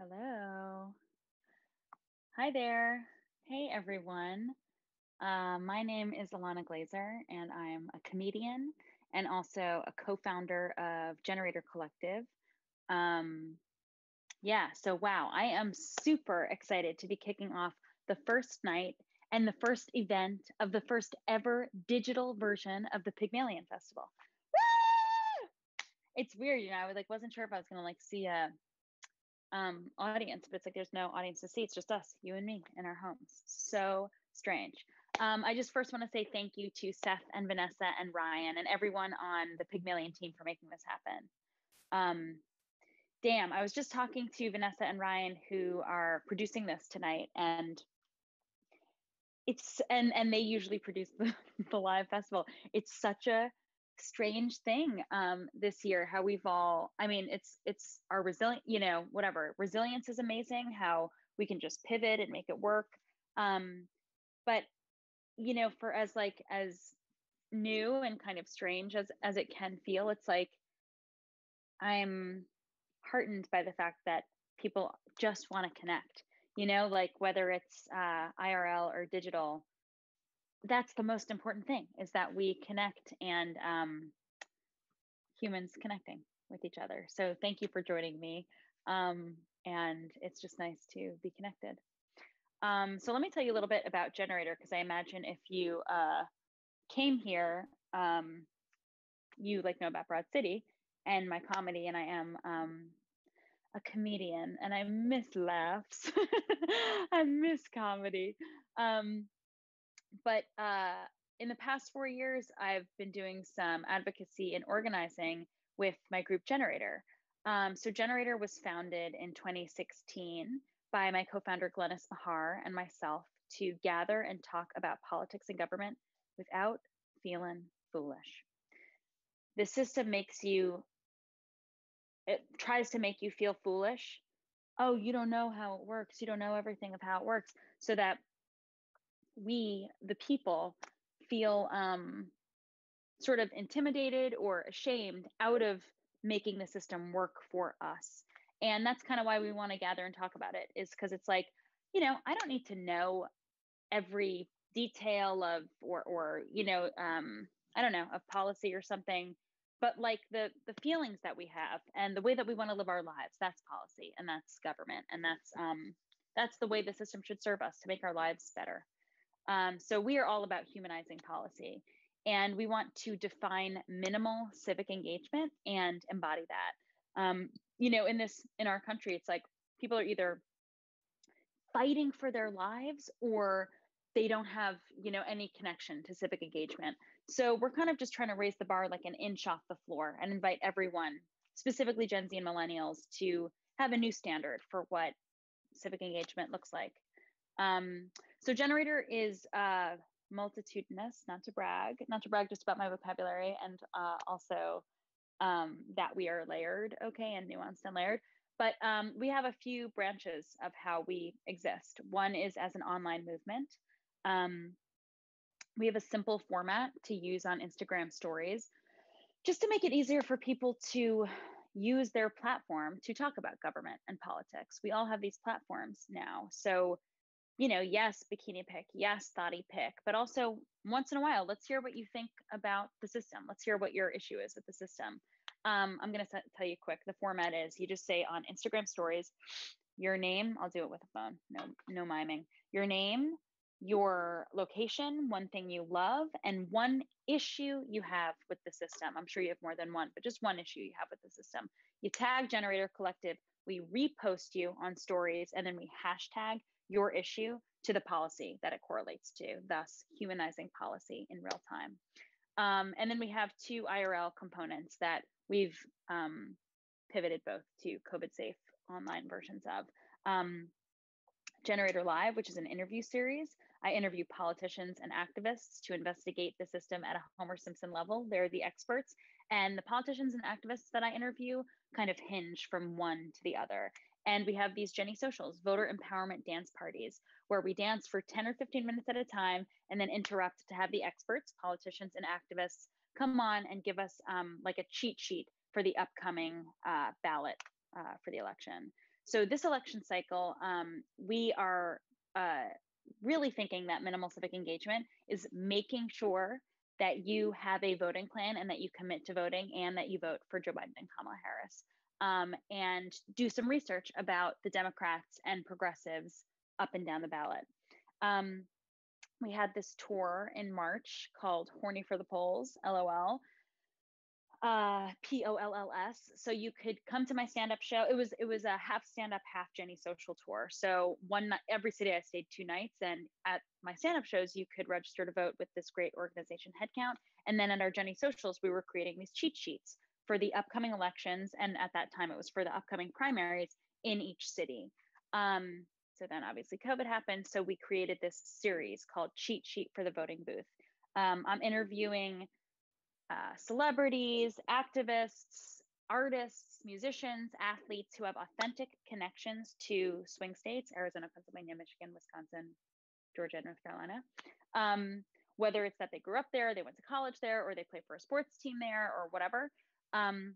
Hello. Hi there. Hey, everyone. Uh, my name is Ilana Glazer, and I'm a comedian and also a co founder of Generator Collective. Um, yeah, so wow, I am super excited to be kicking off the first night and the first event of the first ever digital version of the Pygmalion Festival. Woo! It's weird, you know, I was like, wasn't sure if I was gonna like see a um, audience, but it's like there's no audience to see. It's just us, you and me, in our homes. So strange. Um, I just first want to say thank you to Seth and Vanessa and Ryan and everyone on the Pygmalion team for making this happen. Um, damn, I was just talking to Vanessa and Ryan who are producing this tonight, and it's and and they usually produce the, the live festival. It's such a strange thing um, this year how we've all i mean it's it's our resilient you know whatever resilience is amazing how we can just pivot and make it work. Um, but you know for as like as new and kind of strange as as it can feel it's like i'm heartened by the fact that people just want to connect you know like whether it's uh, irl or digital that's the most important thing is that we connect and um, humans connecting with each other. So thank you for joining me. Um, and it's just nice to be connected. Um, so let me tell you a little bit about Generator, because I imagine if you uh, came here, um, you like know about Broad City and my comedy, and I am um, a comedian, and I miss laughs. I miss comedy. Um, but uh, in the past four years, I've been doing some advocacy and organizing with my group Generator. Um, so Generator was founded in 2016 by my co-founder Glennis Meagher and myself to gather and talk about politics and government without feeling foolish. The system makes you, it tries to make you feel foolish. Oh, you don't know how it works. You don't know everything of how it works. So that we, the people, feel um, sort of intimidated or ashamed out of making the system work for us. And that's kind of why we want to gather and talk about it, is because it's like, you know, I don't need to know every detail of or or you know um i don't know of policy or something but like the the feelings that we have and the way that we want to live our lives that's policy and that's government and that's um that's the way the system should serve us to make our lives better um, so we are all about humanizing policy. And we want to define minimal civic engagement and embody that. Um, you know, in this in our country, it's like people are either fighting for their lives or they don't have, you know, any connection to civic engagement. So we're kind of just trying to raise the bar like an inch off the floor and invite everyone, specifically Gen Z and millennials, to have a new standard for what civic engagement looks like. Um, so generator is uh, multitudinous, not to brag, not to brag just about my vocabulary, and uh, also um, that we are layered, okay, and nuanced and layered. But um, we have a few branches of how we exist. One is as an online movement. Um, we have a simple format to use on Instagram stories just to make it easier for people to use their platform to talk about government and politics. We all have these platforms now. So you know, yes, bikini pick, yes, thoughty pick, but also once in a while, let's hear what you think about the system. Let's hear what your issue is with the system. Um, I'm going to tell you quick. The format is you just say on Instagram stories, your name. I'll do it with a phone. No, no miming. Your name, your location, one thing you love, and one issue you have with the system. I'm sure you have more than one, but just one issue you have with the system. You tag Generator Collective. We repost you on stories, and then we hashtag your issue to the policy that it correlates to, thus humanizing policy in real time. Um, and then we have two IRL components that we've um, pivoted both to COVID safe online versions of. Um, Generator Live, which is an interview series. I interview politicians and activists to investigate the system at a Homer Simpson level. They're the experts. And the politicians and activists that I interview kind of hinge from one to the other. And we have these Jenny socials, voter empowerment dance parties, where we dance for 10 or 15 minutes at a time and then interrupt to have the experts, politicians, and activists come on and give us um, like a cheat sheet for the upcoming uh, ballot uh, for the election. So this election cycle, um, we are uh, really thinking that minimal civic engagement is making sure that you have a voting plan and that you commit to voting and that you vote for Joe Biden and Kamala Harris. Um, and do some research about the Democrats and progressives up and down the ballot. Um, we had this tour in March called Horny for the Polls, LOL, uh p-o-l-l-s so you could come to my stand-up show. It was it was a half stand-up half jenny social tour. So one night every city i stayed two nights and at my stand-up shows you could register to vote with this great organization headcount. And then at our jenny socials we were creating these cheat sheets for the upcoming elections and at that time it was for the upcoming primaries in each city um, so then obviously covid happened so we created this series called cheat sheet for the voting booth um, i'm interviewing uh, celebrities, activists, artists, musicians, athletes who have authentic connections to swing states Arizona, Pennsylvania, Michigan, Wisconsin, Georgia, and North Carolina. Um, whether it's that they grew up there, they went to college there, or they play for a sports team there, or whatever, um,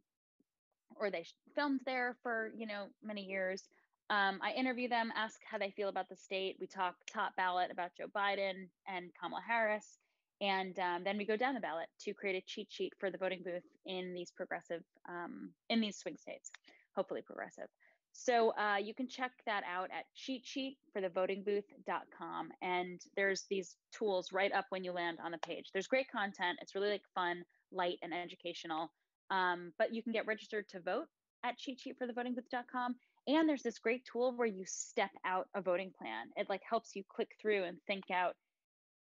or they filmed there for you know many years. Um, I interview them, ask how they feel about the state. We talk top ballot about Joe Biden and Kamala Harris. And um, then we go down the ballot to create a cheat sheet for the voting booth in these progressive, um, in these swing states, hopefully progressive. So uh, you can check that out at cheat sheet for the voting cheatsheetforthevotingbooth.com. And there's these tools right up when you land on the page. There's great content. It's really like fun, light, and educational. Um, but you can get registered to vote at cheatsheetforthevotingbooth.com. And there's this great tool where you step out a voting plan. It like helps you click through and think out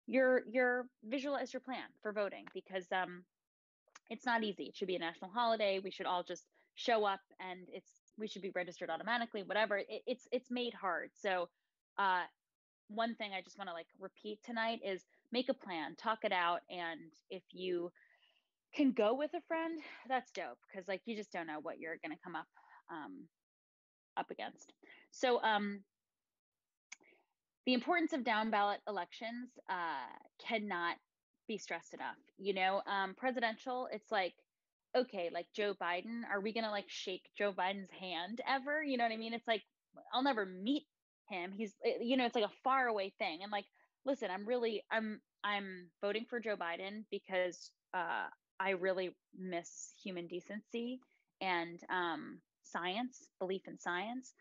your your visualize your plan for voting because um it's not easy. It should be a national holiday. We should all just show up and it's we should be registered automatically whatever. It, it's it's made hard. So uh one thing i just want to like repeat tonight is make a plan talk it out. And if you can go with a friend that's dope because like you just don't know what you're going to come up um up against so um the importance of down ballot elections uh, cannot be stressed enough. You know, um, presidential, it's like, okay, like Joe Biden, are we gonna like shake Joe Biden's hand ever? You know what I mean? It's like I'll never meet him. He's, eh, you know, it's like a far away thing. And like, listen, I'm really, I'm, I'm voting for Joe Biden because uh, I really miss human decency and um, science, belief in science.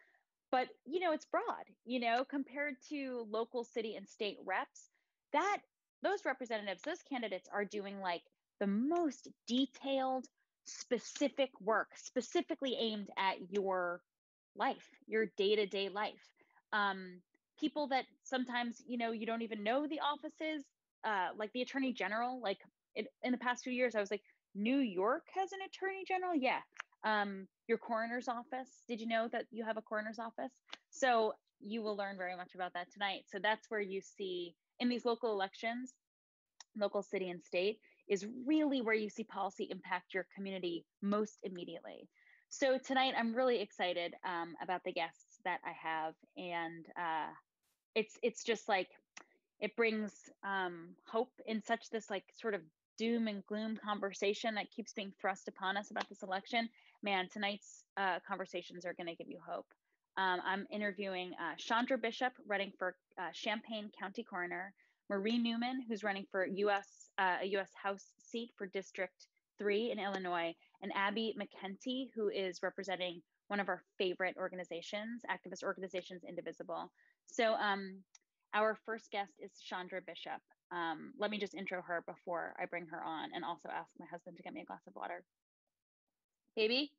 But you know it's broad you know compared to local city and state reps that those representatives those candidates are doing like the most detailed specific work specifically aimed at your life your day-to-day life. Um, people that sometimes you know you don't even know the offices uh, like the attorney general like it, in the past few years i was like new york has an attorney general yeah um, your coroner's office. Did you know that you have a coroner's office? So you will learn very much about that tonight. So that's where you see in these local elections, local city and state is really where you see policy impact your community most immediately. So tonight I'm really excited um, about the guests that I have, and uh, it's it's just like it brings um, hope in such this like sort of doom and gloom conversation that keeps being thrust upon us about this election man, tonight's uh, conversations are going to give you hope. Um, I'm interviewing uh, Chaundra Bishop, running for uh, Champaign County Coroner, Marie Newman, who's running for U.S. Uh, a U.S. House seat for District Three in Illinois, and Abby McEntee, who is representing one of our favorite organizations, activist organizations, Indivisible. So, um, our first guest is Chaundra Bishop. Um, let me just intro her before I bring her on, and also ask my husband to get me a glass of water baby?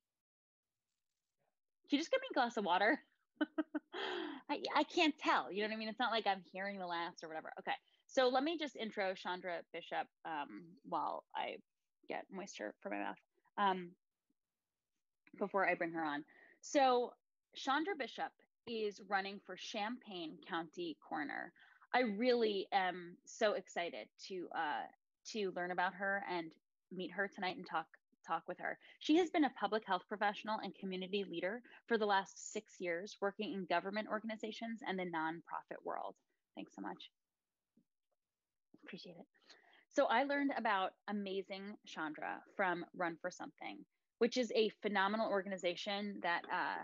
Can you just give me a glass of water? I, I can't tell. You know what I mean? It's not like I'm hearing the last or whatever. Okay. So let me just intro Chaundra Bishop um, while I get moisture for my mouth um, before I bring her on. So Chaundra Bishop is running for Champaign County Coroner. I really am so excited to uh, to learn about her and meet her tonight and talk talk with her. She has been a public health professional and community leader for the last six years, working in government organizations and the nonprofit world. Thanks so much. Appreciate it. So I learned about Amazing Chaundra from Run for Something, which is a phenomenal organization that uh,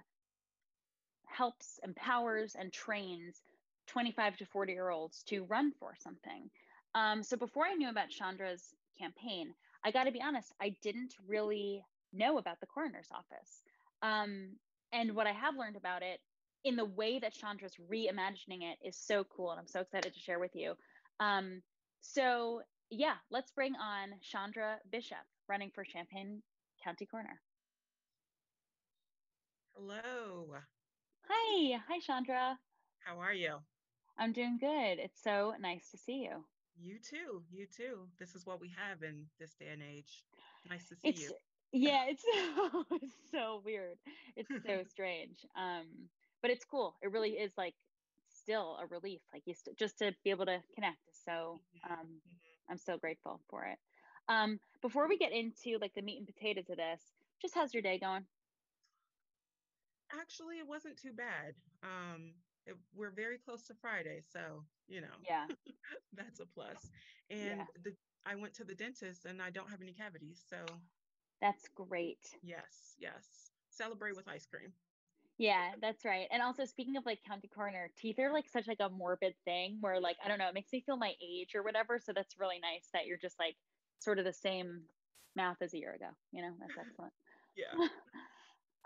helps, empowers, and trains 25 to 40 year olds to run for something. Um, so before I knew about Chaundra's campaign, I got to be honest, I didn't really know about the coroner's office. Um, and what I have learned about it in the way that Chaundra's reimagining it is so cool. And I'm so excited to share with you. Um, so, yeah, let's bring on Chaundra Bishop running for Champaign County Coroner. Hello. Hi. Hi, Chaundra. How are you? I'm doing good. It's so nice to see you. You too. You too. This is what we have in this day and age. Nice to see it's, you. Yeah, it's so, it's so weird. It's so strange. Um, but it's cool. It really is like still a relief, like you st- just to be able to connect. So mm-hmm, um, mm-hmm. I'm so grateful for it. Um, before we get into like the meat and potatoes of this, just how's your day going? Actually, it wasn't too bad. Um, it, we're very close to Friday, so you know, yeah, that's a plus. And yeah. the I went to the dentist and I don't have any cavities, so that's great. Yes, yes. Celebrate with ice cream. Yeah, that's right. And also speaking of like county coroner, teeth are like such like a morbid thing where like I don't know, it makes me feel my age or whatever. So that's really nice that you're just like sort of the same mouth as a year ago. You know, that's excellent. yeah.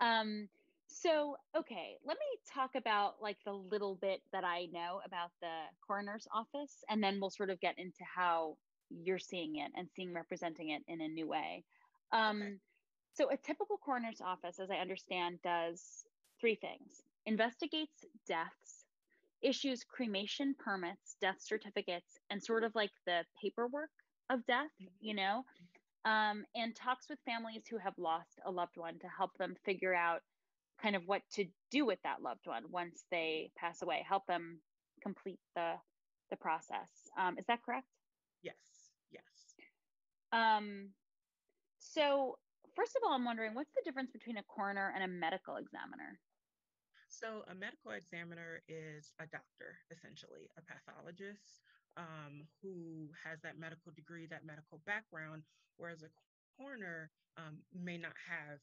um so, okay, let me talk about like the little bit that I know about the coroner's office, and then we'll sort of get into how you're seeing it and seeing representing it in a new way. Um, okay. So, a typical coroner's office, as I understand, does three things investigates deaths, issues cremation permits, death certificates, and sort of like the paperwork of death, mm-hmm. you know, um, and talks with families who have lost a loved one to help them figure out kind of what to do with that loved one once they pass away help them complete the the process. Um, is that correct? Yes yes. Um, so first of all i'm wondering what's the difference between a coroner and a medical examiner? So a medical examiner is a doctor essentially a pathologist um, who has that medical degree that medical background whereas a coroner um, may not have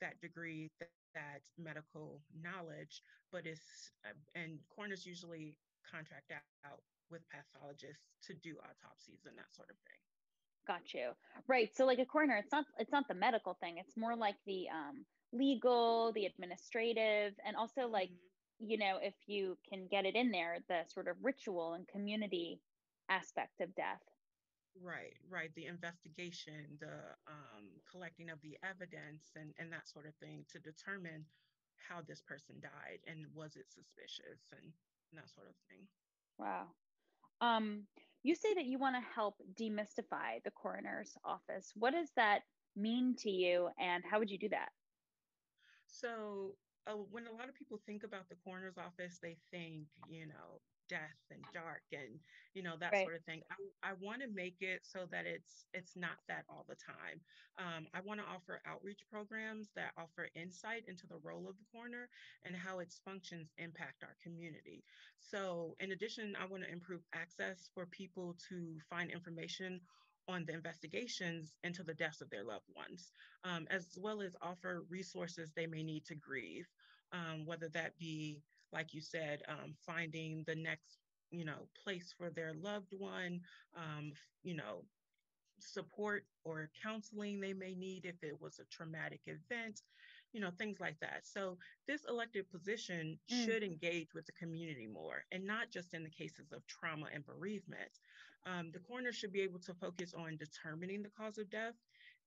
that degree that that medical knowledge, but it's, uh, and coroners usually contract out with pathologists to do autopsies and that sort of thing. Got you. Right. So like a coroner, it's not, it's not the medical thing. It's more like the um, legal, the administrative, and also like, mm-hmm. you know, if you can get it in there, the sort of ritual and community aspect of death. Right, right. The investigation, the um, collecting of the evidence, and, and that sort of thing to determine how this person died and was it suspicious and, and that sort of thing. Wow. Um, you say that you want to help demystify the coroner's office. What does that mean to you, and how would you do that? So, uh, when a lot of people think about the coroner's office, they think, you know, death and dark and you know that right. sort of thing. I, I want to make it so that it's it's not that all the time. Um, i want to offer outreach programs that offer insight into the role of the coroner and how its functions impact our community. So in addition i want to improve access for people to find information on the investigations into the deaths of their loved ones, um, as well as offer resources they may need to grieve, um, whether that be like you said, um, finding the next, you know, place for their loved one, um, you know, support or counseling they may need if it was a traumatic event, you know, things like that. So this elected position mm. should engage with the community more and not just in the cases of trauma and bereavement. Um, the coroner should be able to focus on determining the cause of death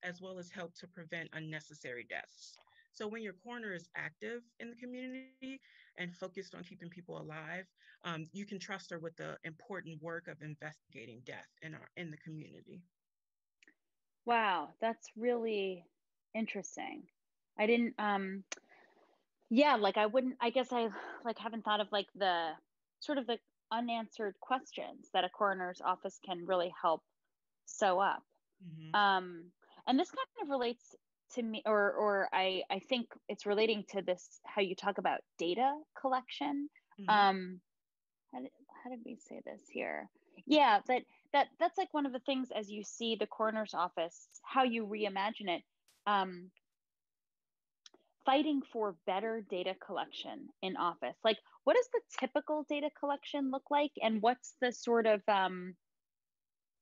as well as help to prevent unnecessary deaths. So when your coroner is active in the community and focused on keeping people alive, um, you can trust her with the important work of investigating death in our in the community. Wow, that's really interesting. I didn't um yeah, like I wouldn't I guess I like haven't thought of like the sort of the unanswered questions that a coroner's office can really help sew up. Mm-hmm. Um, and this kind of relates to me or or i i think it's relating to this how you talk about data collection. Mm-hmm. um how did, how did we say this here? Yeah that that that's like one of the things as you see the coroner's office how you reimagine it um fighting for better data collection in office. Like what does the typical data collection look like? And what's the sort of um,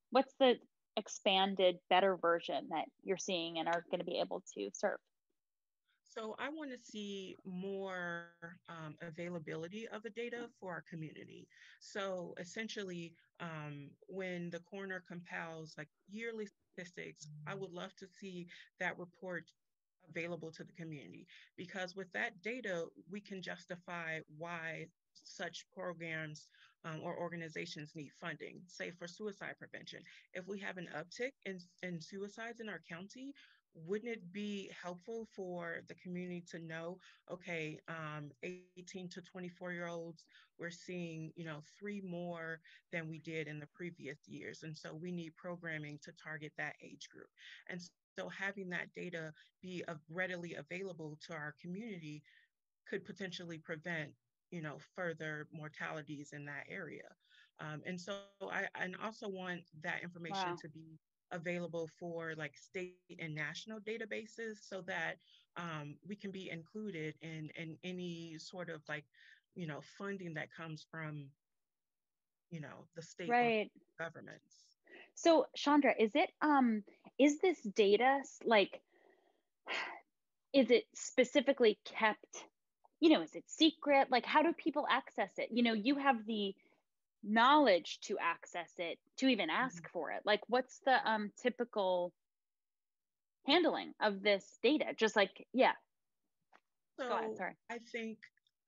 what's the expanded better version that you're seeing and are going to be able to serve so I want to see more um, availability of the data for our community. So essentially, um, when the coroner compiles like yearly statistics, I would love to see that report available to the community because with that data, we can justify why such programs um, or organizations need funding, say for suicide prevention. If we have an uptick in, in suicides in our county, wouldn't it be helpful for the community to know okay um, 18 to 24 year olds we're seeing you know three more than we did in the previous years and so we need programming to target that age group and so having that data be readily available to our community could potentially prevent you know further mortalities in that area um, and so I and also want that information wow. to be available for like state and national databases so that um, we can be included in, in any sort of like, you know, funding that comes from, you know, the state right. governments. So Chaundra, is it, um, is this data like, is it specifically kept, you know, is it secret? Like, how do people access it? You know, you have the knowledge to access it to even ask mm-hmm. for it like what's the um typical handling of this data just like yeah so Go ahead, sorry i think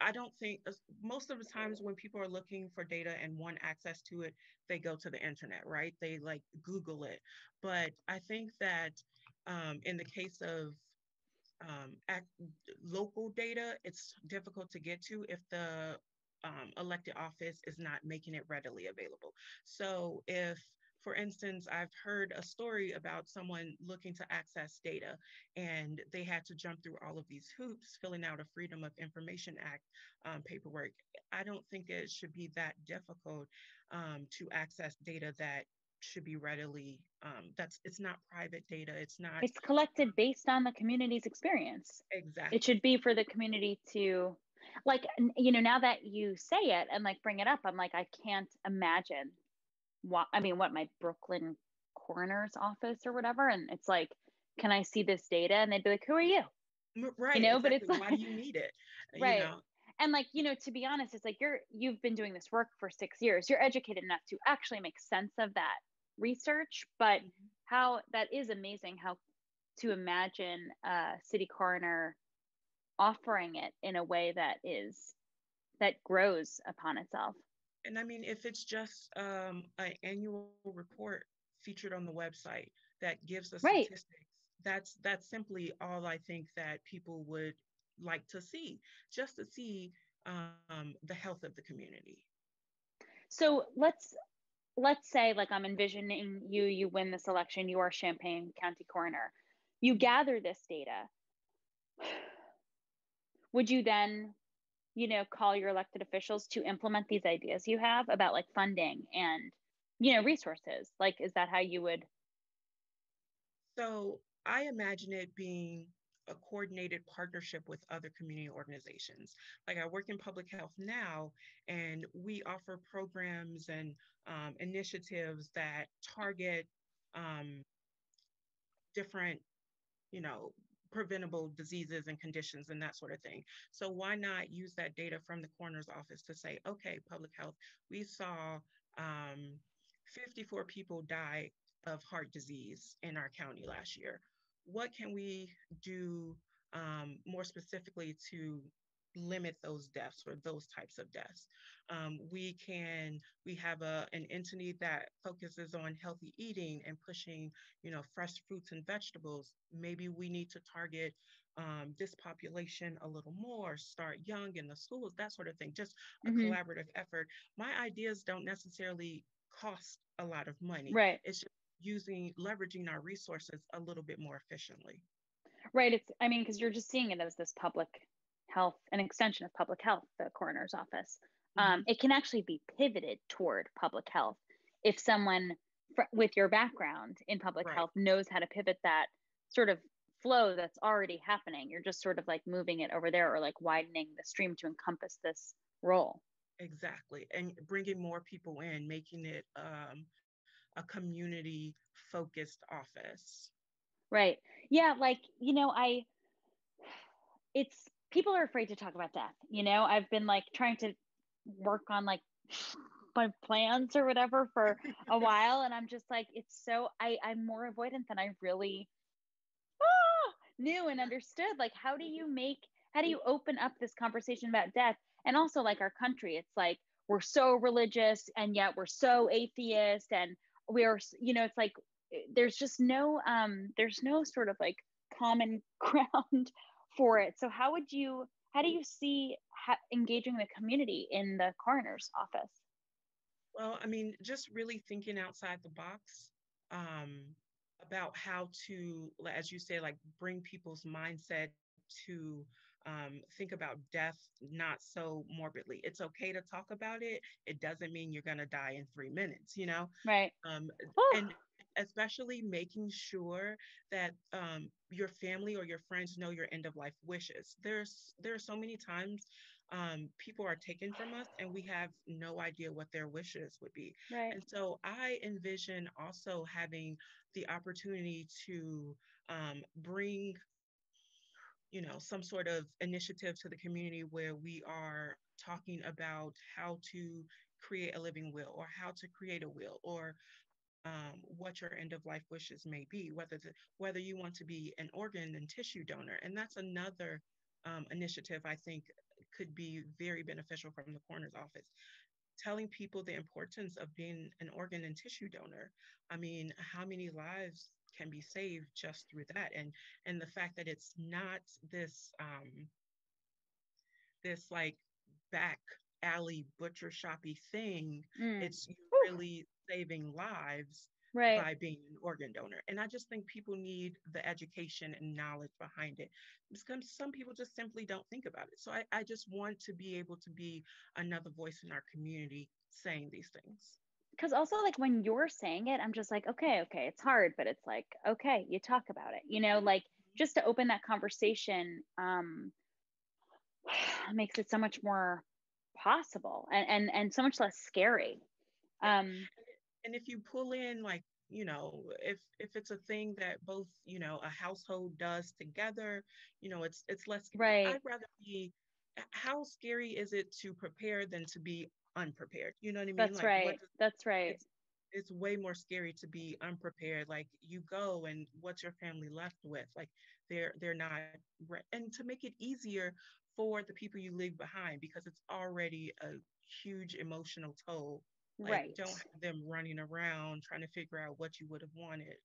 i don't think most of the times when people are looking for data and want access to it they go to the internet right they like google it but i think that um, in the case of um, act, local data, it's difficult to get to if the um, elected office is not making it readily available. So if for instance, I've heard a story about someone looking to access data and they had to jump through all of these hoops, filling out a Freedom of Information Act um, paperwork. I don't think it should be that difficult um, to access data that should be readily um, that's it's not private data it's not it's collected based on the community's experience. Exactly. it should be for the community to like you know now that you say it and like bring it up i'm like i can't imagine what i mean what my brooklyn coroner's office or whatever? And it's like can i see this data? And they'd be like who are you? Right you know exactly. but it's like why do you need it? Right. you know? And like you know to be honest it's like you're you've been doing this work for six years you're educated enough to actually make sense of that research but mm-hmm. how that is amazing how to imagine a city coroner offering it in a way that is that grows upon itself and i mean if it's just um, an annual report featured on the website that gives us right. statistics that's that's simply all i think that people would like to see just to see um, the health of the community. So let's let's say like i'm envisioning you you win this election you are champaign county coroner. You gather this data. Would you then you know call your elected officials to implement these ideas you have about like funding and you know resources? Like is that how you would so i imagine it being a coordinated partnership with other community organizations. Like I work in public health now, and we offer programs and um, initiatives that target um, different, you know, preventable diseases and conditions and that sort of thing. So why not use that data from the coroner's office to say, okay, public health, we saw um, 54 people die of heart disease in our county last year. What can we do um, more specifically to limit those deaths or those types of deaths. Um, we can, we have a, an entity that focuses on healthy eating and pushing, you know, fresh fruits and vegetables. Maybe we need to target um, this population a little more, start young in the schools, that sort of thing, just a mm-hmm. collaborative effort. My ideas don't necessarily cost a lot of money. Right. It's using, leveraging our resources a little bit more efficiently. Right. It's, I mean, because you're just seeing it as this public health, an extension of public health, the coroner's office. Mm-hmm. Um, it can actually be pivoted toward public health if someone fr- with your background in public right. health knows how to pivot that sort of flow that's already happening. You're just sort of like moving it over there or like widening the stream to encompass this role. Exactly. And bringing more people in, making it um, a community focused office. Right. Yeah. Like, you know, I, it's people are afraid to talk about death. You know, I've been like trying to work on like my plans or whatever for a while. And I'm just like, it's so, I, I'm more avoidant than I really ah, knew and understood. Like, how do you make, how do you open up this conversation about death? And also, like our country, it's like we're so religious and yet we're so atheist and we're, you know, it's like there's just no, um, there's no sort of like common ground for it. So, how would you, how do you see ha- engaging the community in the coroner's office? Well, I mean, just really thinking outside the box um, about how to, as you say, like bring people's mindset to um, think about death not so morbidly. It's okay to talk about it. It doesn't mean you're going to die in three minutes, you know? Right. Um, and especially making sure that um, your family or your friends know your end of life wishes. There's there are so many times um, people are taken from us and we have no idea what their wishes would be. Right. And so I envision also having the opportunity to um, bring you know some sort of initiative to the community where we are talking about how to create a living will or how to create a will or um, what your end of life wishes may be, whether the, whether you want to be an organ and tissue donor, and that's another um, initiative I think could be very beneficial from the coroner's office. Telling people the importance of being an organ and tissue donor. I mean, how many lives can be saved just through that, and and the fact that it's not this um, this like back alley butcher shoppy thing. Mm. It's really saving lives right. by being an organ donor. And I just think people need the education and knowledge behind it because some people just simply don't think about it. So I, I just want to be able to be another voice in our community saying these things. Because also, like when you're saying it, I'm just like, okay, okay, it's hard, but it's like, okay, you talk about it, you know, like just to open that conversation um, makes it so much more possible and, and, and so much less scary. Um, and if you pull in like you know if if it's a thing that both you know a household does together you know it's it's less right. I'd rather be how scary is it to prepare than to be unprepared you know what i mean that's like, right does, that's right it's, it's way more scary to be unprepared like you go and what's your family left with like they're they're not and to make it easier for the people you leave behind because it's already a huge emotional toll like, right. Don't have them running around trying to figure out what you would have wanted.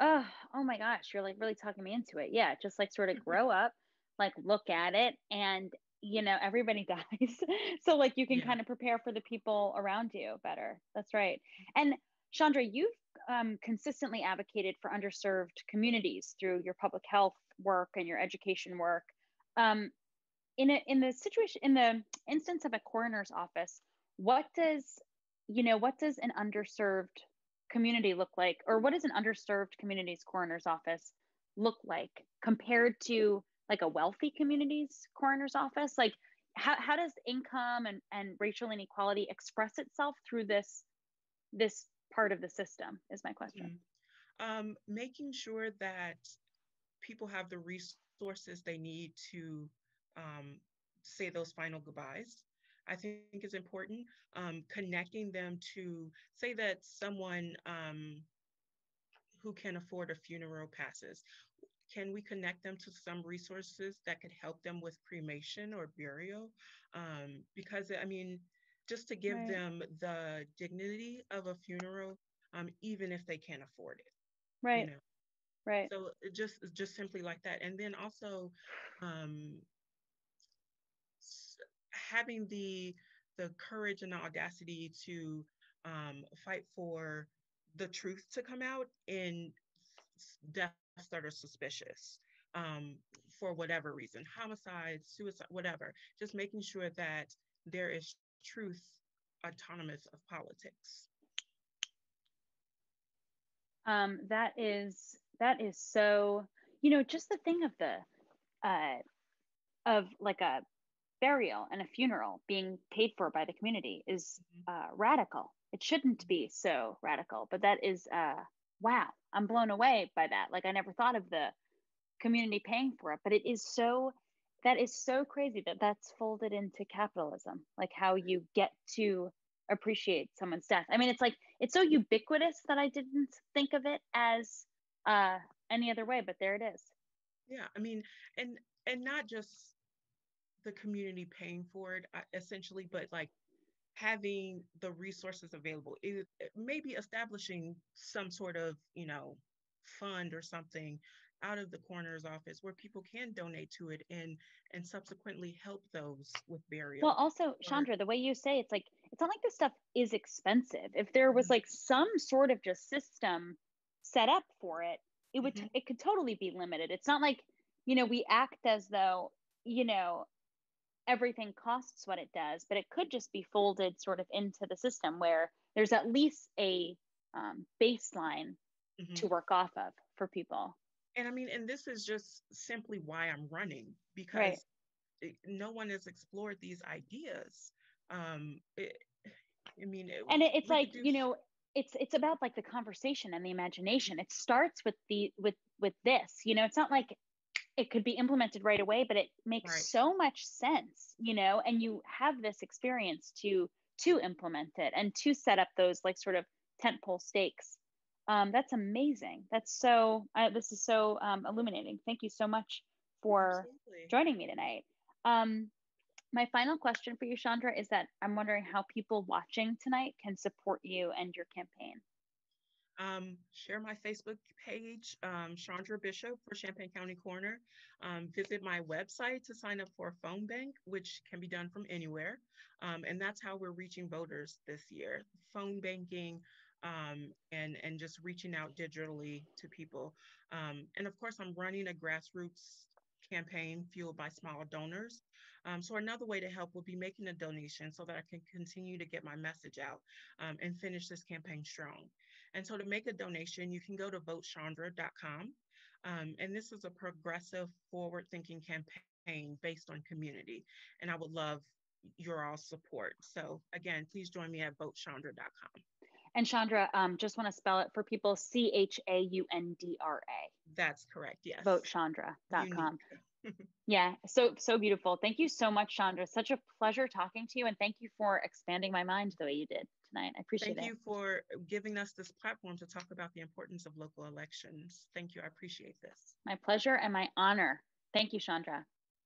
Oh, oh my gosh, you're like really talking me into it. Yeah, just like sort of grow up, like look at it, and you know everybody dies, so like you can yeah. kind of prepare for the people around you better. That's right. And Chaundra, you've um, consistently advocated for underserved communities through your public health work and your education work. Um, in a, in the situation, in the instance of a coroner's office, what does you know, what does an underserved community look like, or what does an underserved community's coroner's office look like compared to like a wealthy community's coroner's office? Like, how, how does income and, and racial inequality express itself through this this part of the system? Is my question. Mm-hmm. Um, making sure that people have the resources they need to um, say those final goodbyes I think is important. Um, connecting them to, say that someone um, who can afford a funeral passes. Can we connect them to some resources that could help them with cremation or burial? Um, because, I mean, just to give right. them the dignity of a funeral, um, even if they can't afford it. Right. You know? Right. So just just simply like that, and then also um, having the the courage and the audacity to um, fight for the truth to come out in deaths that are suspicious um, for whatever reason homicide suicide whatever just making sure that there is truth autonomous of politics um, that is that is so you know, just the thing of the, uh, of like a burial and a funeral being paid for by the community is mm-hmm. uh, radical. It shouldn't be so radical, but that is, uh, wow, I'm blown away by that. Like I never thought of the community paying for it, but it is so, that is so crazy that that's folded into capitalism, like how you get to appreciate someone's death. I mean, it's like, it's so ubiquitous that I didn't think of it as uh, any other way, but there it is. Yeah. I mean, and, and not just the community paying for it uh, essentially, but like having the resources available, it, it maybe establishing some sort of, you know, fund or something out of the coroner's office where people can donate to it and and subsequently help those with burial. Well, also, Chaundra, the way you say it's like it's not like this stuff is expensive. If there was mm-hmm. like some sort of just system set up for it, it would mm-hmm. it could totally be limited. It's not like you know we act as though you know everything costs what it does, but it could just be folded sort of into the system where there's at least a um, baseline mm-hmm. to work off of for people. And I mean, and this is just simply why I'm running because right. it, no one has explored these ideas. Um, it, I mean, it, and it, it's like you know, it's it's about like the conversation and the imagination. It starts with the with with this. You know, it's not like it could be implemented right away but it makes right. so much sense you know and you have this experience to to implement it and to set up those like sort of tentpole stakes. Um, that's amazing. That's so uh, this is so um, illuminating. Thank you so much for Absolutely. joining me tonight. Um, my final question for you chaundra is that i'm wondering how people watching tonight can support you and your campaign um, share my Facebook page, um, Chaundra Bishop for Champaign County Coroner. Um, visit my website to sign up for a phone bank, which can be done from anywhere. Um, and that's how we're reaching voters this year phone banking um, and, and just reaching out digitally to people. Um, and of course, I'm running a grassroots campaign fueled by small donors. Um, so another way to help would be making a donation so that I can continue to get my message out um, and finish this campaign strong. And so to make a donation, you can go to votechaundra.com. Um, and this is a progressive, forward thinking campaign based on community. And I would love your all support. So again, please join me at votechaundra.com. And Chaundra, um, just want to spell it for people C H A U N D R A. That's correct. Yes. Votechaundra.com. yeah, so so beautiful. Thank you so much, Chaundra. Such a pleasure talking to you, and thank you for expanding my mind the way you did tonight. I appreciate thank it. Thank you for giving us this platform to talk about the importance of local elections. Thank you. I appreciate this. My pleasure and my honor. Thank you, Chaundra.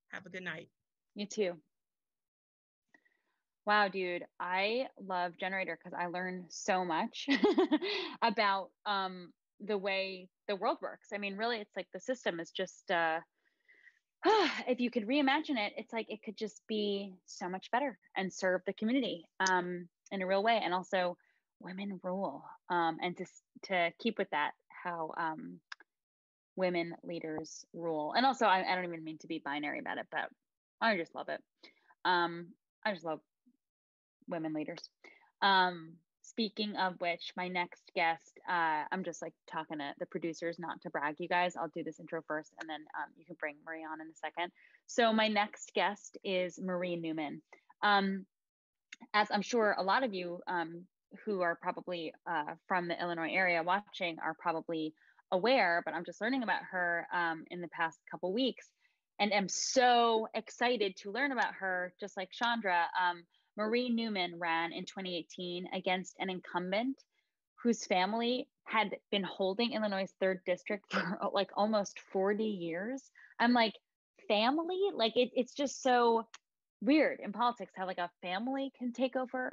Have a good night. You too. Wow, dude, I love Generator because I learn so much about um, the way the world works. I mean, really, it's like the system is just, uh, if you could reimagine it, it's like it could just be so much better and serve the community. Um, in a real way. And also women rule um, and to, to keep with that how um, women leaders rule. And also I, I, don't even mean to be binary about it but i just love it. Um, i just love women leaders. Um, speaking of which my next guest uh, i'm just like talking to the producers not to brag you guys. I'll do this intro first and then um, you can bring marie on in a second. So my next guest is marie newman. Um, as I'm sure a lot of you um, who are probably uh, from the Illinois area watching are probably aware, but I'm just learning about her um, in the past couple weeks and am so excited to learn about her, just like Chaundra. Um, Marie Newman ran in 2018 against an incumbent whose family had been holding Illinois' third district for like almost 40 years. I'm like, family? Like it, it's just so weird in politics how like a family can take over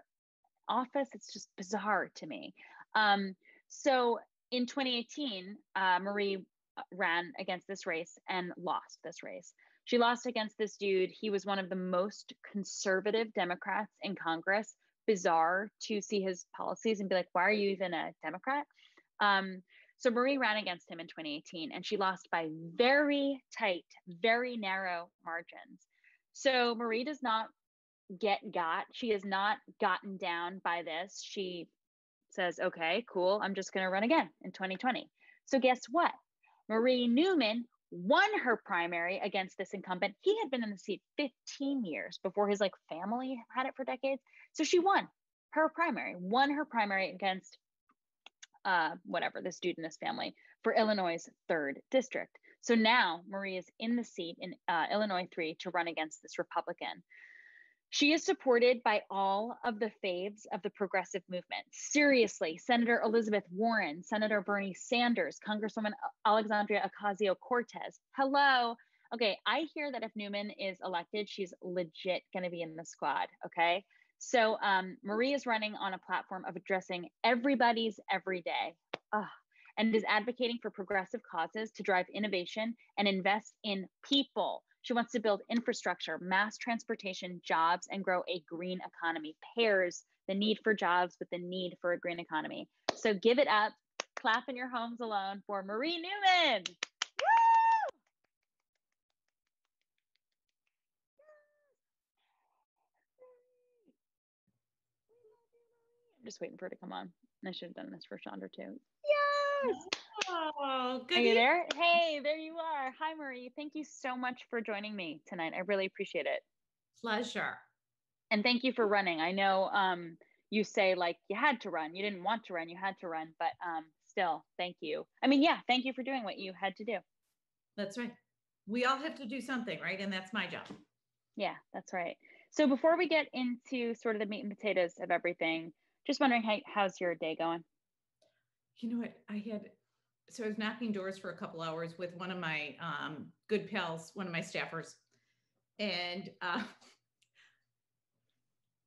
office. It's just bizarre to me. Um, so in 2018, uh, Marie ran against this race and lost this race. She lost against this dude. He was one of the most conservative Democrats in Congress. Bizarre to see his policies and be like, why are you even a Democrat? Um, so Marie ran against him in 2018 and she lost by very tight, very narrow margins. So Marie does not get got. She is not gotten down by this. She says, okay, cool. I'm just going to run again in 2020. So guess what? Marie Newman won her primary against this incumbent. He had been in the seat 15 years before his like family had it for decades. So she won her primary, won her primary against uh, whatever, this dude in this family for Illinois' third district. So now Marie is in the seat in uh, Illinois 3 to run against this Republican. She is supported by all of the faves of the progressive movement. Seriously, Senator Elizabeth Warren, Senator Bernie Sanders, Congresswoman Alexandria Ocasio Cortez. Hello. Okay, I hear that if Newman is elected, she's legit going to be in the squad. Okay. So um, Marie is running on a platform of addressing everybody's everyday uh, and is advocating for progressive causes to drive innovation and invest in people. She wants to build infrastructure, mass transportation, jobs, and grow a green economy. Pairs the need for jobs with the need for a green economy. So give it up, clap in your homes alone for Marie Newman. I'm just waiting for her to come on. I should have done this for Chaundra too. Yes. Oh, good. Are you there? Hey, there you are. Hi, Marie. Thank you so much for joining me tonight. I really appreciate it. Pleasure. And thank you for running. I know um, you say like you had to run. You didn't want to run. You had to run, but um, still, thank you. I mean, yeah, thank you for doing what you had to do. That's right. We all have to do something, right? And that's my job. Yeah, that's right. So before we get into sort of the meat and potatoes of everything, just wondering how, how's your day going? You know what? I had, so I was knocking doors for a couple hours with one of my um, good pals, one of my staffers. And uh,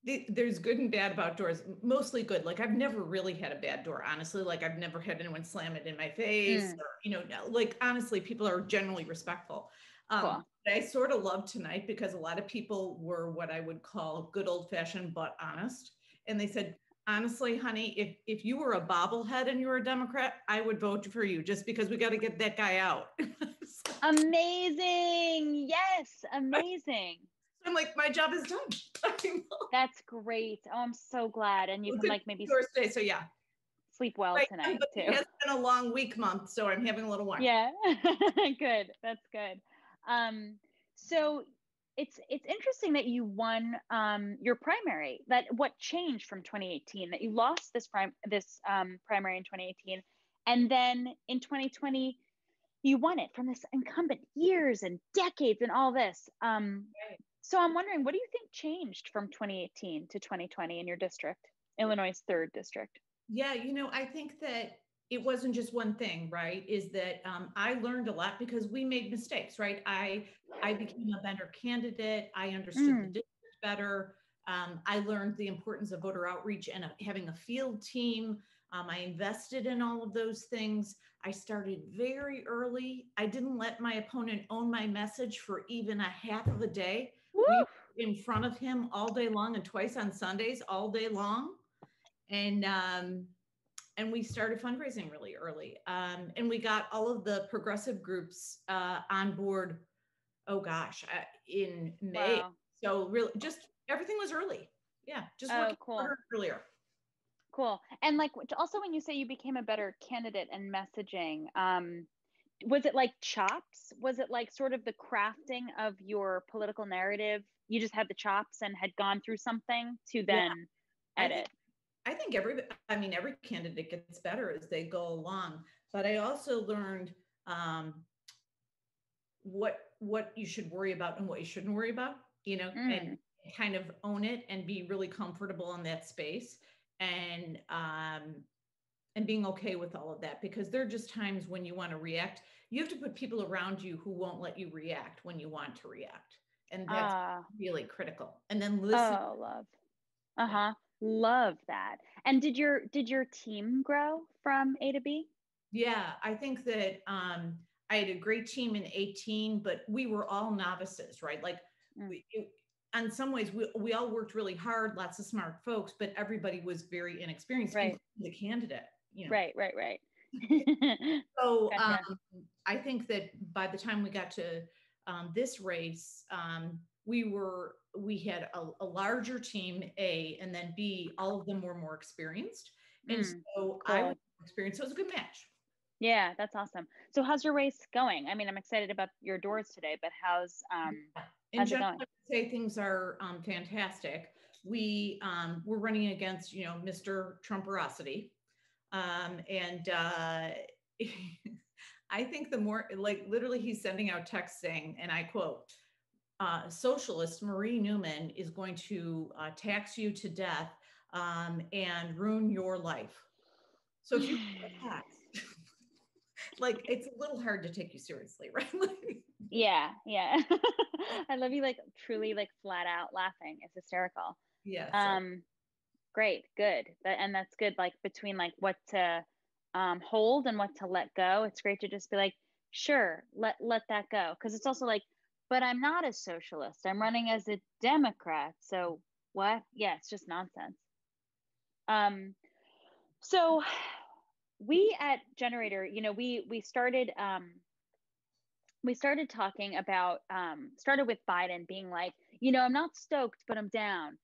the, there's good and bad about doors, mostly good. Like I've never really had a bad door, honestly. Like I've never had anyone slam it in my face mm. or, you know, like honestly, people are generally respectful. Um, cool. I sort of loved tonight because a lot of people were what I would call good old fashioned but honest. And they said, honestly, honey, if if you were a bobblehead and you were a Democrat, I would vote for you just because we got to get that guy out. amazing. Yes, amazing. I'm like, my job is done. That's great. Oh, I'm so glad. And you can like maybe Thursday. So yeah. Sleep well right. tonight too. It's been a long week month, so I'm having a little wine. Yeah. good. That's good. Um, so it's it's interesting that you won um, your primary. That what changed from 2018? That you lost this prime this um, primary in 2018, and then in 2020 you won it from this incumbent years and decades and all this. Um, right. So I'm wondering, what do you think changed from 2018 to 2020 in your district, Illinois' third district? Yeah, you know, I think that it wasn't just one thing right is that um, i learned a lot because we made mistakes right? I i became a better candidate. I understood mm. the district better. Um, i learned the importance of voter outreach and a, having a field team. Um, i invested in all of those things. I started very early. I didn't let my opponent own my message for even a half of a day. In front of him all day long and twice on sundays all day long. And um, and we started fundraising really early. Um, and we got all of the progressive groups uh, on board. Oh gosh, uh, in May. Wow. So really, just everything was early. Yeah, just oh, cool. earlier. Cool. And like also when you say you became a better candidate and messaging, um, was it like chops? Was it like sort of the crafting of your political narrative? You just had the chops and had gone through something to then yeah. edit. I think every, I mean, every candidate gets better as they go along. But I also learned um, what what you should worry about and what you shouldn't worry about. You know, mm. and kind of own it and be really comfortable in that space and um, and being okay with all of that because there are just times when you want to react. You have to put people around you who won't let you react when you want to react, and that's uh, really critical. And then listen. Oh, love. Uh huh. Love that. And did your did your team grow from A to B? Yeah, I think that um, I had a great team in 18, but we were all novices, right? Like, mm. we, it, in some ways, we, we all worked really hard, lots of smart folks, but everybody was very inexperienced, right. the candidate. You know? Right, right, right. so um, I think that by the time we got to um, this race, um, we were we had a, a, larger team a and then b all of them were more experienced and mm, so cool. i was experienced so it was a good match Yeah, that's awesome. So how's your race going? I mean, I'm excited about your doors today, but how's um in how's general, I say things are um, fantastic. We um, we're running against you know Mr. Trumperosity, um, and uh, I think the more like literally he's sending out text saying, and I quote, uh, socialist Marie Newman is going to uh, tax you to death um, and ruin your life. So if you tax, like it's a little hard to take you seriously, right? yeah, yeah. I love you like truly like flat out laughing. It's hysterical. Yeah. Um great, good. That and that's good like between like what to um hold and what to let go. It's great to just be like, sure, let let that go. Cause it's also like, but I'm not a socialist. I'm running as a Democrat. So what? Yeah, it's just nonsense. Um so we at generator you know we we started um we started talking about um started with biden being like you know i'm not stoked but i'm down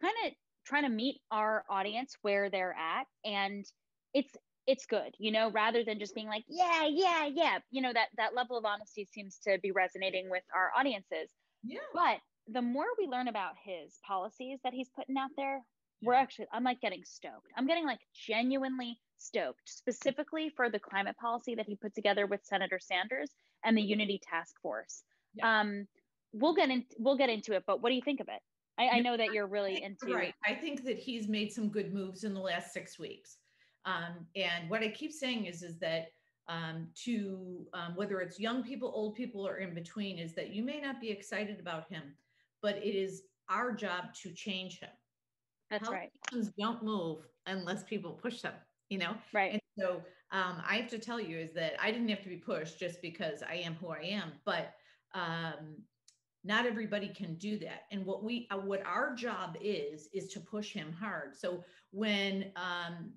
kind of trying to meet our audience where they're at and it's it's good you know rather than just being like yeah yeah yeah you know that that level of honesty seems to be resonating with our audiences. Yeah. But the more we learn about his policies that he's putting out there we're actually i'm like getting stoked. I'm getting like genuinely stoked specifically for the climate policy that he put together with senator sanders and the unity task force. Yeah. um we'll get in we'll get into it but what do you think of it? I, I know that you're really into right. I think that he's made some good moves in the last six weeks um, and what i keep saying is is that um, to um, whether it's young people old people or in between is that you may not be excited about him but it is our job to change him that's right. Don't move unless people push them, you know? Right. And so um, I have to tell you is that I didn't have to be pushed just because I am who I am, but um, not everybody can do that. And what we, uh, what our job is, is to push him hard. So when, um,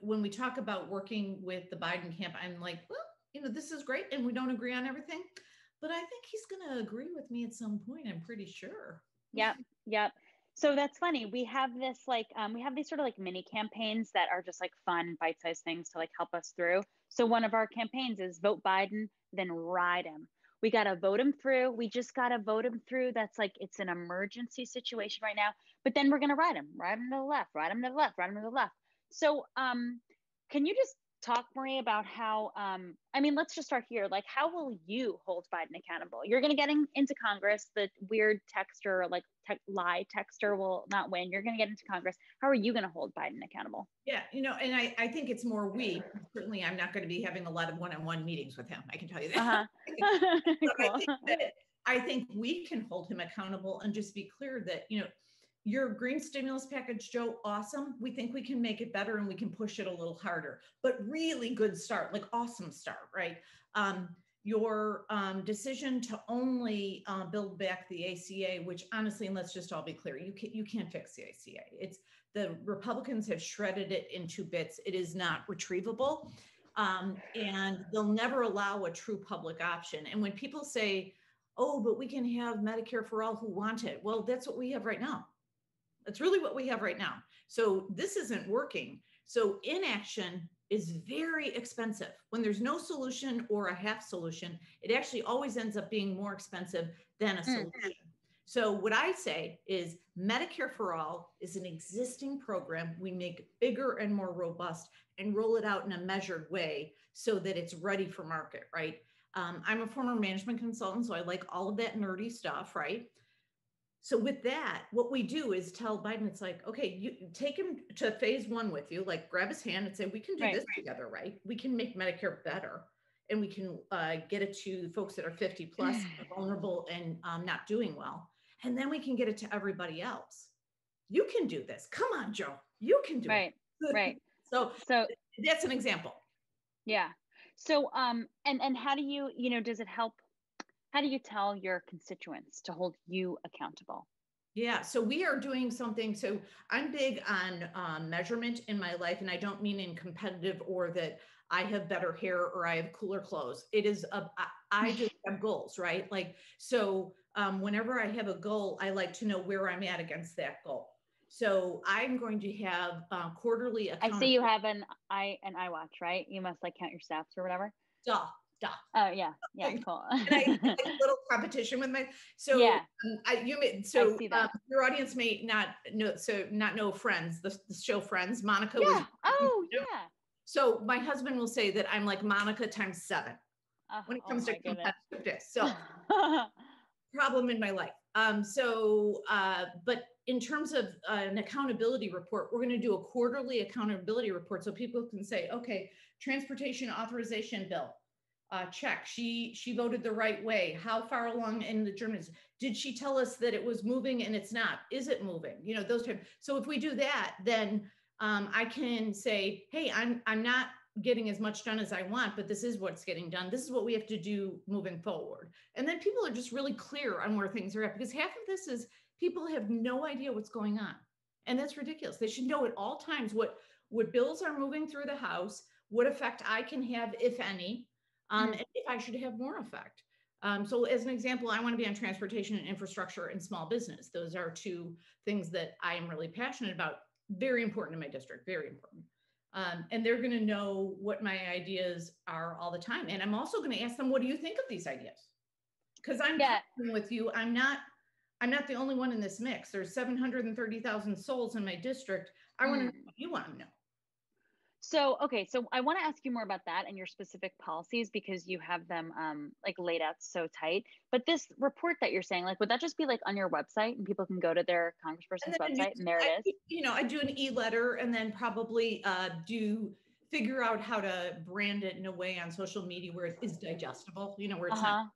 when we talk about working with the Biden camp, I'm like, well, you know, this is great, and we don't agree on everything, but I think he's going to agree with me at some point. I'm pretty sure. Yep. Yep so that's funny we have this like um, we have these sort of like mini campaigns that are just like fun bite-sized things to like help us through so one of our campaigns is vote biden then ride him we got to vote him through we just got to vote him through that's like it's an emergency situation right now but then we're going to ride him ride him to the left ride him to the left ride him to the left so um can you just talk, Marie, about how, um, I mean, let's just start here. Like, how will you hold Biden accountable? You're going to get in, into Congress. The weird texter, like te- lie texter, will not win. You're going to get into Congress. How are you going to hold Biden accountable? Yeah, you know, and I, I think it's more we. Certainly, I'm not going to be having a lot of one on one meetings with him. I can tell you that. Uh-huh. cool. I, think that I think we can hold him accountable and just be clear that, you know, your green stimulus package, Joe, awesome. We think we can make it better and we can push it a little harder, but really good start, like awesome start, right? Um, your um, decision to only uh, build back the ACA, which honestly, and let's just all be clear, you can't, you can't fix the ACA. It's the Republicans have shredded it into bits. It is not retrievable. Um, and they'll never allow a true public option. And when people say, oh, but we can have Medicare for all who want it, well, that's what we have right now. That's really what we have right now. So this isn't working. So inaction is very expensive. When there's no solution or a half solution, it actually always ends up being more expensive than a hmm. solution. Mm-hmm. So what I say is Medicare for All is an existing program we make bigger and more robust and roll it out in a measured way so that it's ready for market, right? Um, I'm a former management consultant, so I like all of that nerdy stuff, right? So with that, what we do is tell Biden, it's like, okay, you take him to phase one with you, like grab his hand and say, we can do right, this right. together, right? We can make Medicare better and we can uh, get it to folks that are 50 plus, vulnerable and um, not doing well. And then we can get it to everybody else. You can do this. Come on, Joe. You can do right, it. Right. So, so that's an example. Yeah. So, um, and and how do you, you know, does it help how do you tell your constituents to hold you accountable? Yeah, so we are doing something. So I'm big on um, measurement in my life, and I don't mean in competitive or that I have better hair or I have cooler clothes. It is a, I, I just have goals, right? Like so, um, whenever I have a goal, I like to know where I'm at against that goal. So I'm going to have uh, quarterly. I see you have an I an iWatch, right? You must like count your steps or whatever. Duh, duh. Oh yeah, yeah, cool. and I like little competition with my so yeah. Um, I, you may so um, your audience may not know so not know Friends, the, the show Friends. Monica yeah. was. Oh yeah. So my husband will say that I'm like Monica times seven uh, when it oh comes oh to competitiveness. So problem in my life. Um, so, uh, but in terms of uh, an accountability report, we're going to do a quarterly accountability report so people can say, okay, transportation authorization bill, uh, check. She she voted the right way. How far along in the journeys did she tell us that it was moving and it's not? Is it moving? You know those types. So if we do that, then um, I can say, hey, I'm I'm not getting as much done as I want, but this is what's getting done. This is what we have to do moving forward. And then people are just really clear on where things are at because half of this is people have no idea what's going on. And that's ridiculous. They should know at all times what what bills are moving through the house, what effect I can have, if any, um, mm-hmm. and if I should have more effect. Um, so as an example, I want to be on transportation and infrastructure and small business. Those are two things that I am really passionate about. Very important in my district, very important. Um, and they're going to know what my ideas are all the time. And I'm also going to ask them, what do you think of these ideas? Because I'm yeah. with you. I'm not. I'm not the only one in this mix. There's 730,000 souls in my district. I mm. want to know what you want to know. So, okay, so I want to ask you more about that and your specific policies because you have them um, like laid out so tight. But this report that you're saying, like, would that just be like on your website and people can go to their congressperson's and website and there it is? You know, I do an e-letter and then probably uh, do figure out how to brand it in a way on social media where it is digestible. You know, where it's uh-huh. not.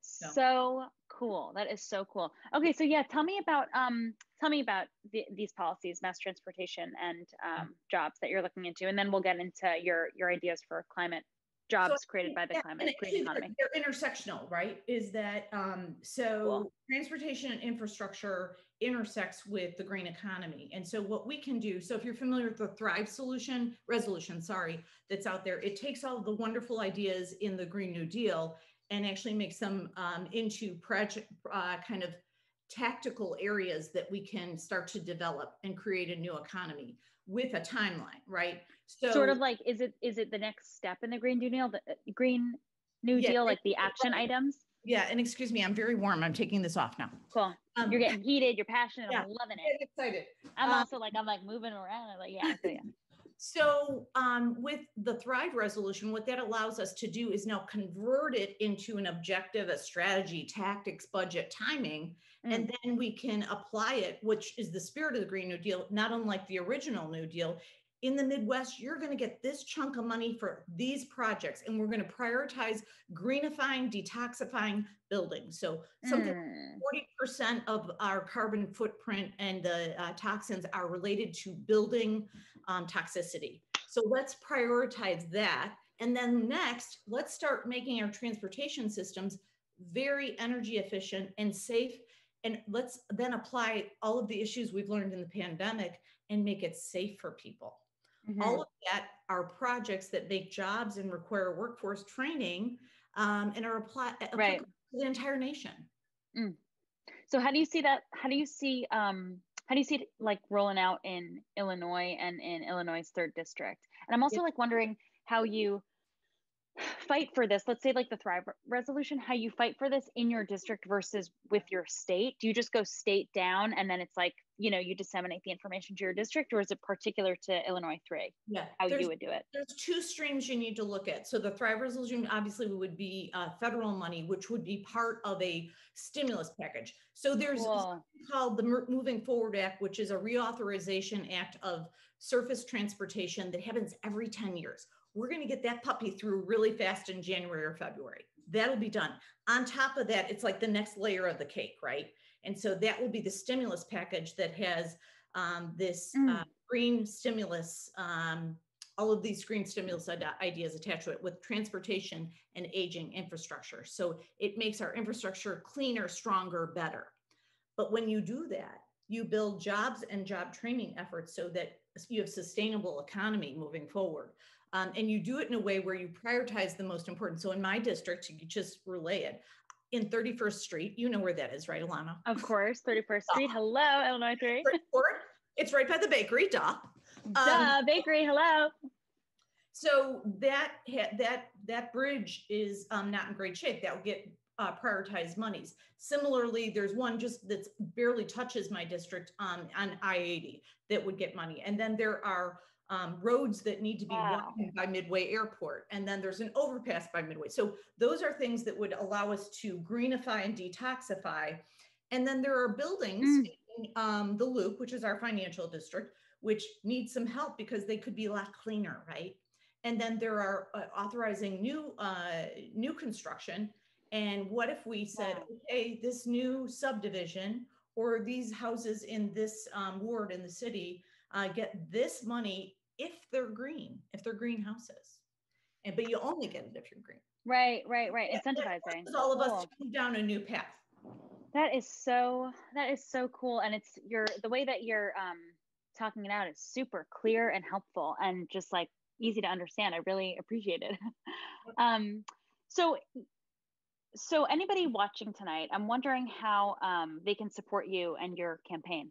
So. so cool. That is so cool. Okay, so yeah, tell me about um, tell me about the, these policies, mass transportation and um, jobs that you're looking into, and then we'll get into your your ideas for climate jobs so, created by the climate green economy. They're intersectional, right? Is that um, so? Cool. Transportation and infrastructure intersects with the green economy, and so what we can do. So if you're familiar with the Thrive solution resolution, sorry, that's out there, it takes all the wonderful ideas in the Green New Deal and actually makes them um, into project uh, kind of tactical areas that we can start to develop and create a new economy with a timeline, right? So sort of like is it is it the next step in the Green New Deal, the uh, Green New yeah, Deal, like the action items? Yeah, and excuse me, I'm very warm. I'm taking this off now. Cool. Um, you're getting heated. You're passionate. Yeah, I'm loving it. I'm excited. I'm um, also like I'm like moving around. I'm like yeah, so yeah. So um, with the Thrive resolution, what that allows us to do is now convert it into an objective, a strategy, tactics, budget, timing, mm. and then we can apply it, which is the spirit of the Green New Deal, not unlike the original New Deal. In the Midwest, you're going to get this chunk of money for these projects, and we're going to prioritize greenifying, detoxifying buildings. So, something mm. 40% of our carbon footprint and the uh, toxins are related to building um, toxicity. So let's prioritize that. And then next, let's start making our transportation systems very energy efficient and safe. And let's then apply all of the issues we've learned in the pandemic and make it safe for people. Mm-hmm. All of that are projects that make jobs and require workforce training um, and are apply, right. to the entire nation. Mm. So how do you see that? How do you see um, how do you see it like rolling out in Illinois and in Illinois' third district? And I'm also yeah. like wondering how you fight for this. Let's say like the thrive resolution how you fight for this in your district versus with your state. Do you just go state down and then it's like you know you disseminate the information to your district or is it particular to illinois 3 yeah how you would do it. there's two streams you need to look at. So the thrive resolution obviously would be uh, federal money which would be part of a stimulus package. So there's cool. called the moving forward act which is a reauthorization act of surface transportation that happens every 10 years we're going to get that puppy through really fast in January or February. That'll be done. On top of that, it's like the next layer of the cake, right? And so that will be the stimulus package that has um, this mm. uh, green stimulus, um, all of these green stimulus ideas attached to it with transportation and aging infrastructure. So it makes our infrastructure cleaner, stronger, better. But when you do that, you build jobs and job training efforts so that you have sustainable economy moving forward. Um, and you do it in a way where you prioritize the most important. So in my district, you just relay it. in 31st Street. You know where that is, right, Ilana? Of course, 31st Street. Hello, Illinois 3. It's right by the bakery, duh. Duh, um, bakery, hello. So that that that bridge is um, not in great shape. That will get uh, prioritized monies. Similarly, there's one just that barely touches my district um, on I-80 that would get money. And then there are um, roads that need to be wow. by Midway Airport. And then there's an overpass by Midway. So those are things that would allow us to greenify and detoxify. And then there are buildings mm. in um, the Loop, which is our financial district, which need some help because they could be a lot cleaner, right? And then there are uh, authorizing new uh, new construction. And what if we said, wow. okay, this new subdivision or these houses in this um, ward in the city uh, get this money if they're green, if they're greenhouses. And but you only get it if you're green. Right, right, right. Incentivizing. All of us cool. down a new path. That is so that is so cool. And it's your the way that you're um talking it out is super clear and helpful and just like easy to understand. I really appreciate it. um so so anybody watching tonight, I'm wondering how um, they can support you and your campaign.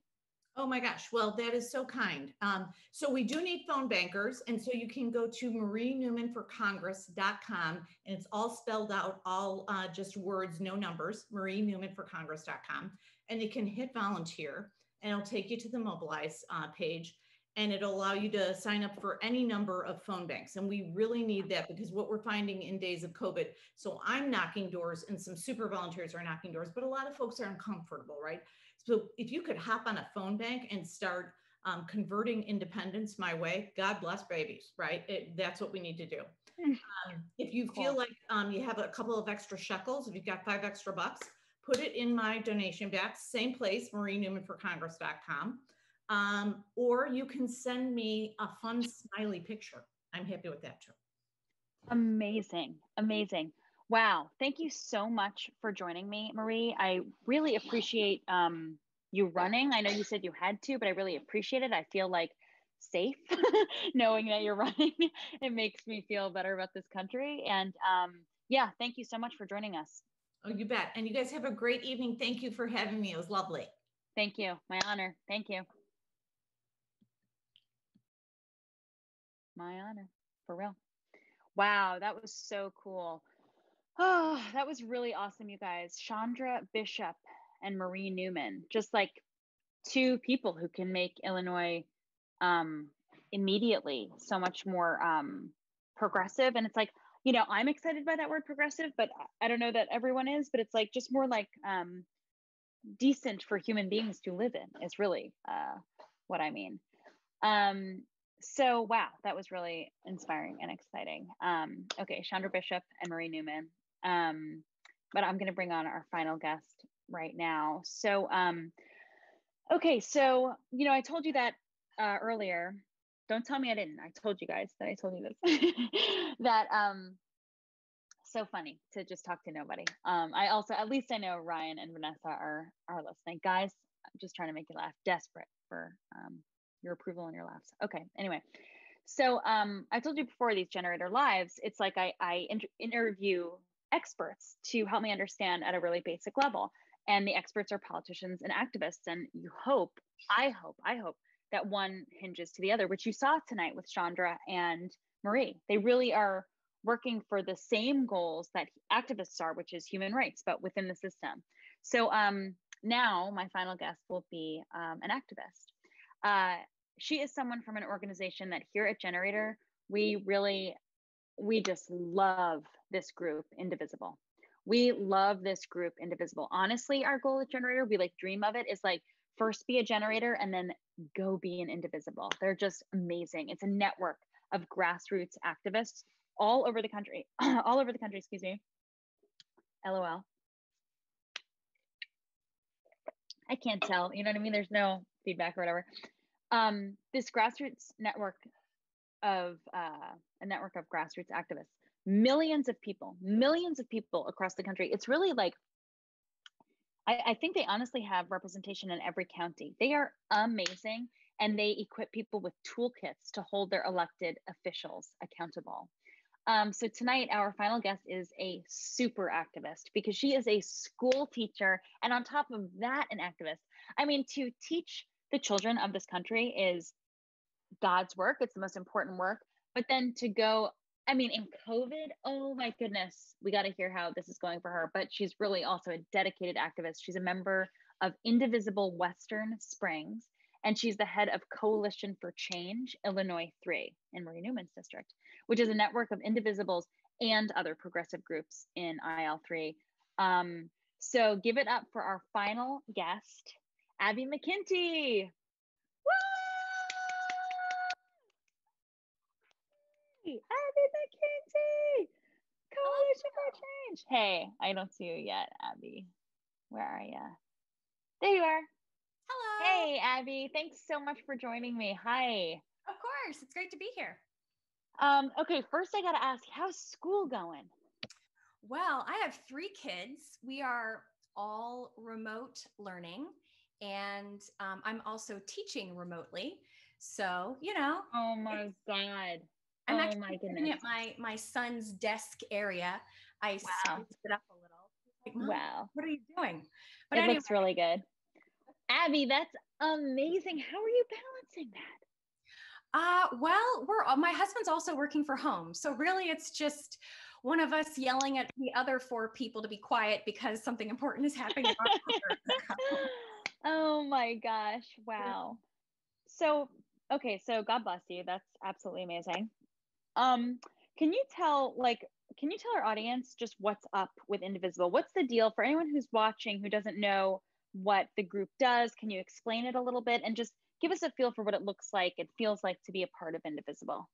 Oh my gosh. Well, that is so kind. Um, so we do need phone bankers. And so you can go to marienewmanforcongress.com and it's all spelled out, all uh, just words, no numbers, marienewmanforcongress.com. And you can hit volunteer and it'll take you to the mobilize uh, page and it'll allow you to sign up for any number of phone banks. And we really need that because what we're finding in days of COVID, so I'm knocking doors and some super volunteers are knocking doors, but a lot of folks are uncomfortable, right? So if you could hop on a phone bank and start um, converting independence my way, God bless babies, right? It, that's what we need to do. Hmm. Um, if you cool. feel like um, you have a couple of extra shekels, if you've got five extra bucks, put it in my donation box, same place, marienewmanforcongress.com. Um, or you can send me a fun smiley picture. I'm happy with that too. Amazing. Amazing. Wow. Thank you so much for joining me, Marie. I really appreciate um, you running. I know you said you had to, but I really appreciate it. I feel like safe knowing that you're running. it makes me feel better about this country. And um, yeah, thank you so much for joining us. Oh, you bet. And you guys have a great evening. Thank you for having me. It was lovely. Thank you. My honor. Thank you. My honor. For real. Wow, that was so cool. Oh, that was really awesome, you guys. Chaundra Bishop and Marie Newman, just like two people who can make Illinois um, immediately so much more um, progressive. And it's like, you know, I'm excited by that word progressive, but I don't know that everyone is, but it's like just more like um, decent for human beings to live in is really uh, what I mean. Um, so wow, that was really inspiring and exciting. Um, okay, Chaundra Bishop and Marie Newman. Um, but I'm going to bring on our final guest right now. So, um, okay, so you know, I told you that uh, earlier. Don't tell me I didn't. I told you guys that I told you this. that um, so funny to just talk to nobody. Um, I also, at least I know Ryan and Vanessa are are listening. Guys, I'm just trying to make you laugh. Desperate for um, your approval and your laughs. Okay. Anyway, so um, I told you before these generator lives, it's like I, I inter- interview experts to help me understand at a really basic level. And the experts are politicians and activists. And you hope, I hope, I hope that one hinges to the other, which you saw tonight with Chaundra and Marie. They really are working for the same goals that activists are, which is human rights, but within the system. So um, now my final guest will be um, an activist. Uh, she is someone from an organization that here at Generator, we really, we just love this group, Indivisible. We love this group, Indivisible. Honestly, our goal at Generator, we like dream of it is like first be a generator and then go be an indivisible. They're just amazing. It's a network of grassroots activists all over the country, all over the country, excuse me. LOL. I can't tell, you know what I mean? There's no feedback or whatever. Um, this grassroots network of uh, a network of grassroots activists millions of people, millions of people across the country. It's really like, I, I think they honestly have representation in every county. They are amazing and they equip people with toolkits to hold their elected officials accountable. Um, so tonight, our final guest is a super activist because she is a school teacher, and on top of that, an activist. I mean, to teach the children of this country is God's work. It's the most important work. But then to go, I mean, in COVID, oh my goodness, we got to hear how this is going for her. But she's really also a dedicated activist. She's a member of Indivisible Western Springs, and she's the head of Coalition for Change, Illinois 3 in Marie Newman's district, which is a network of indivisibles and other progressive groups in IL3. Um, so give it up for our final guest, Abby McEntee. Abby McEntee, For Change. Hey, I don't see you yet, Abby. Where are you? There you are. Hello. Hey, Abby. Thanks so much for joining me. Hi. Of course. It's great to be here. Um, okay, first I got to ask, how's school going? Well, I have three kids. We are all remote learning, and um, I'm also teaching remotely. So, you know. Oh my God. I'm oh actually sitting at my my son's desk area. I wow. it up a little. Like, wow. What are you doing? But it anyway. looks really good. Abby, that's amazing. How are you balancing that? Uh, well, we're uh, my husband's also working for home. So really it's just one of us yelling at the other four people to be quiet because something important is happening. oh my gosh. Wow. So, okay, so God bless you. That's absolutely amazing. Um, can you tell like can you tell our audience just what's up with Indivisible? What's the deal for anyone who's watching who doesn't know what the group does? Can you explain it a little bit and just give us a feel for what it looks like, it feels like to be a part of Indivisible?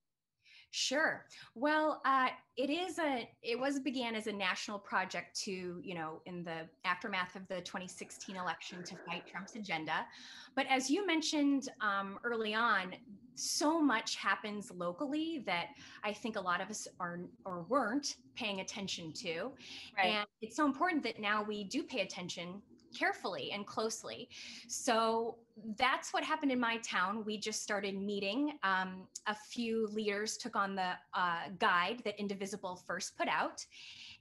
Sure. Well, uh, it is a. It was began as a national project to, you know, in the aftermath of the 2016 election to fight Trump's agenda. But as you mentioned um, early on, so much happens locally that I think a lot of us are or weren't paying attention to, right. and it's so important that now we do pay attention carefully and closely. So that's what happened in my town. We just started meeting. Um, a few leaders took on the uh, guide that Indivisible first put out.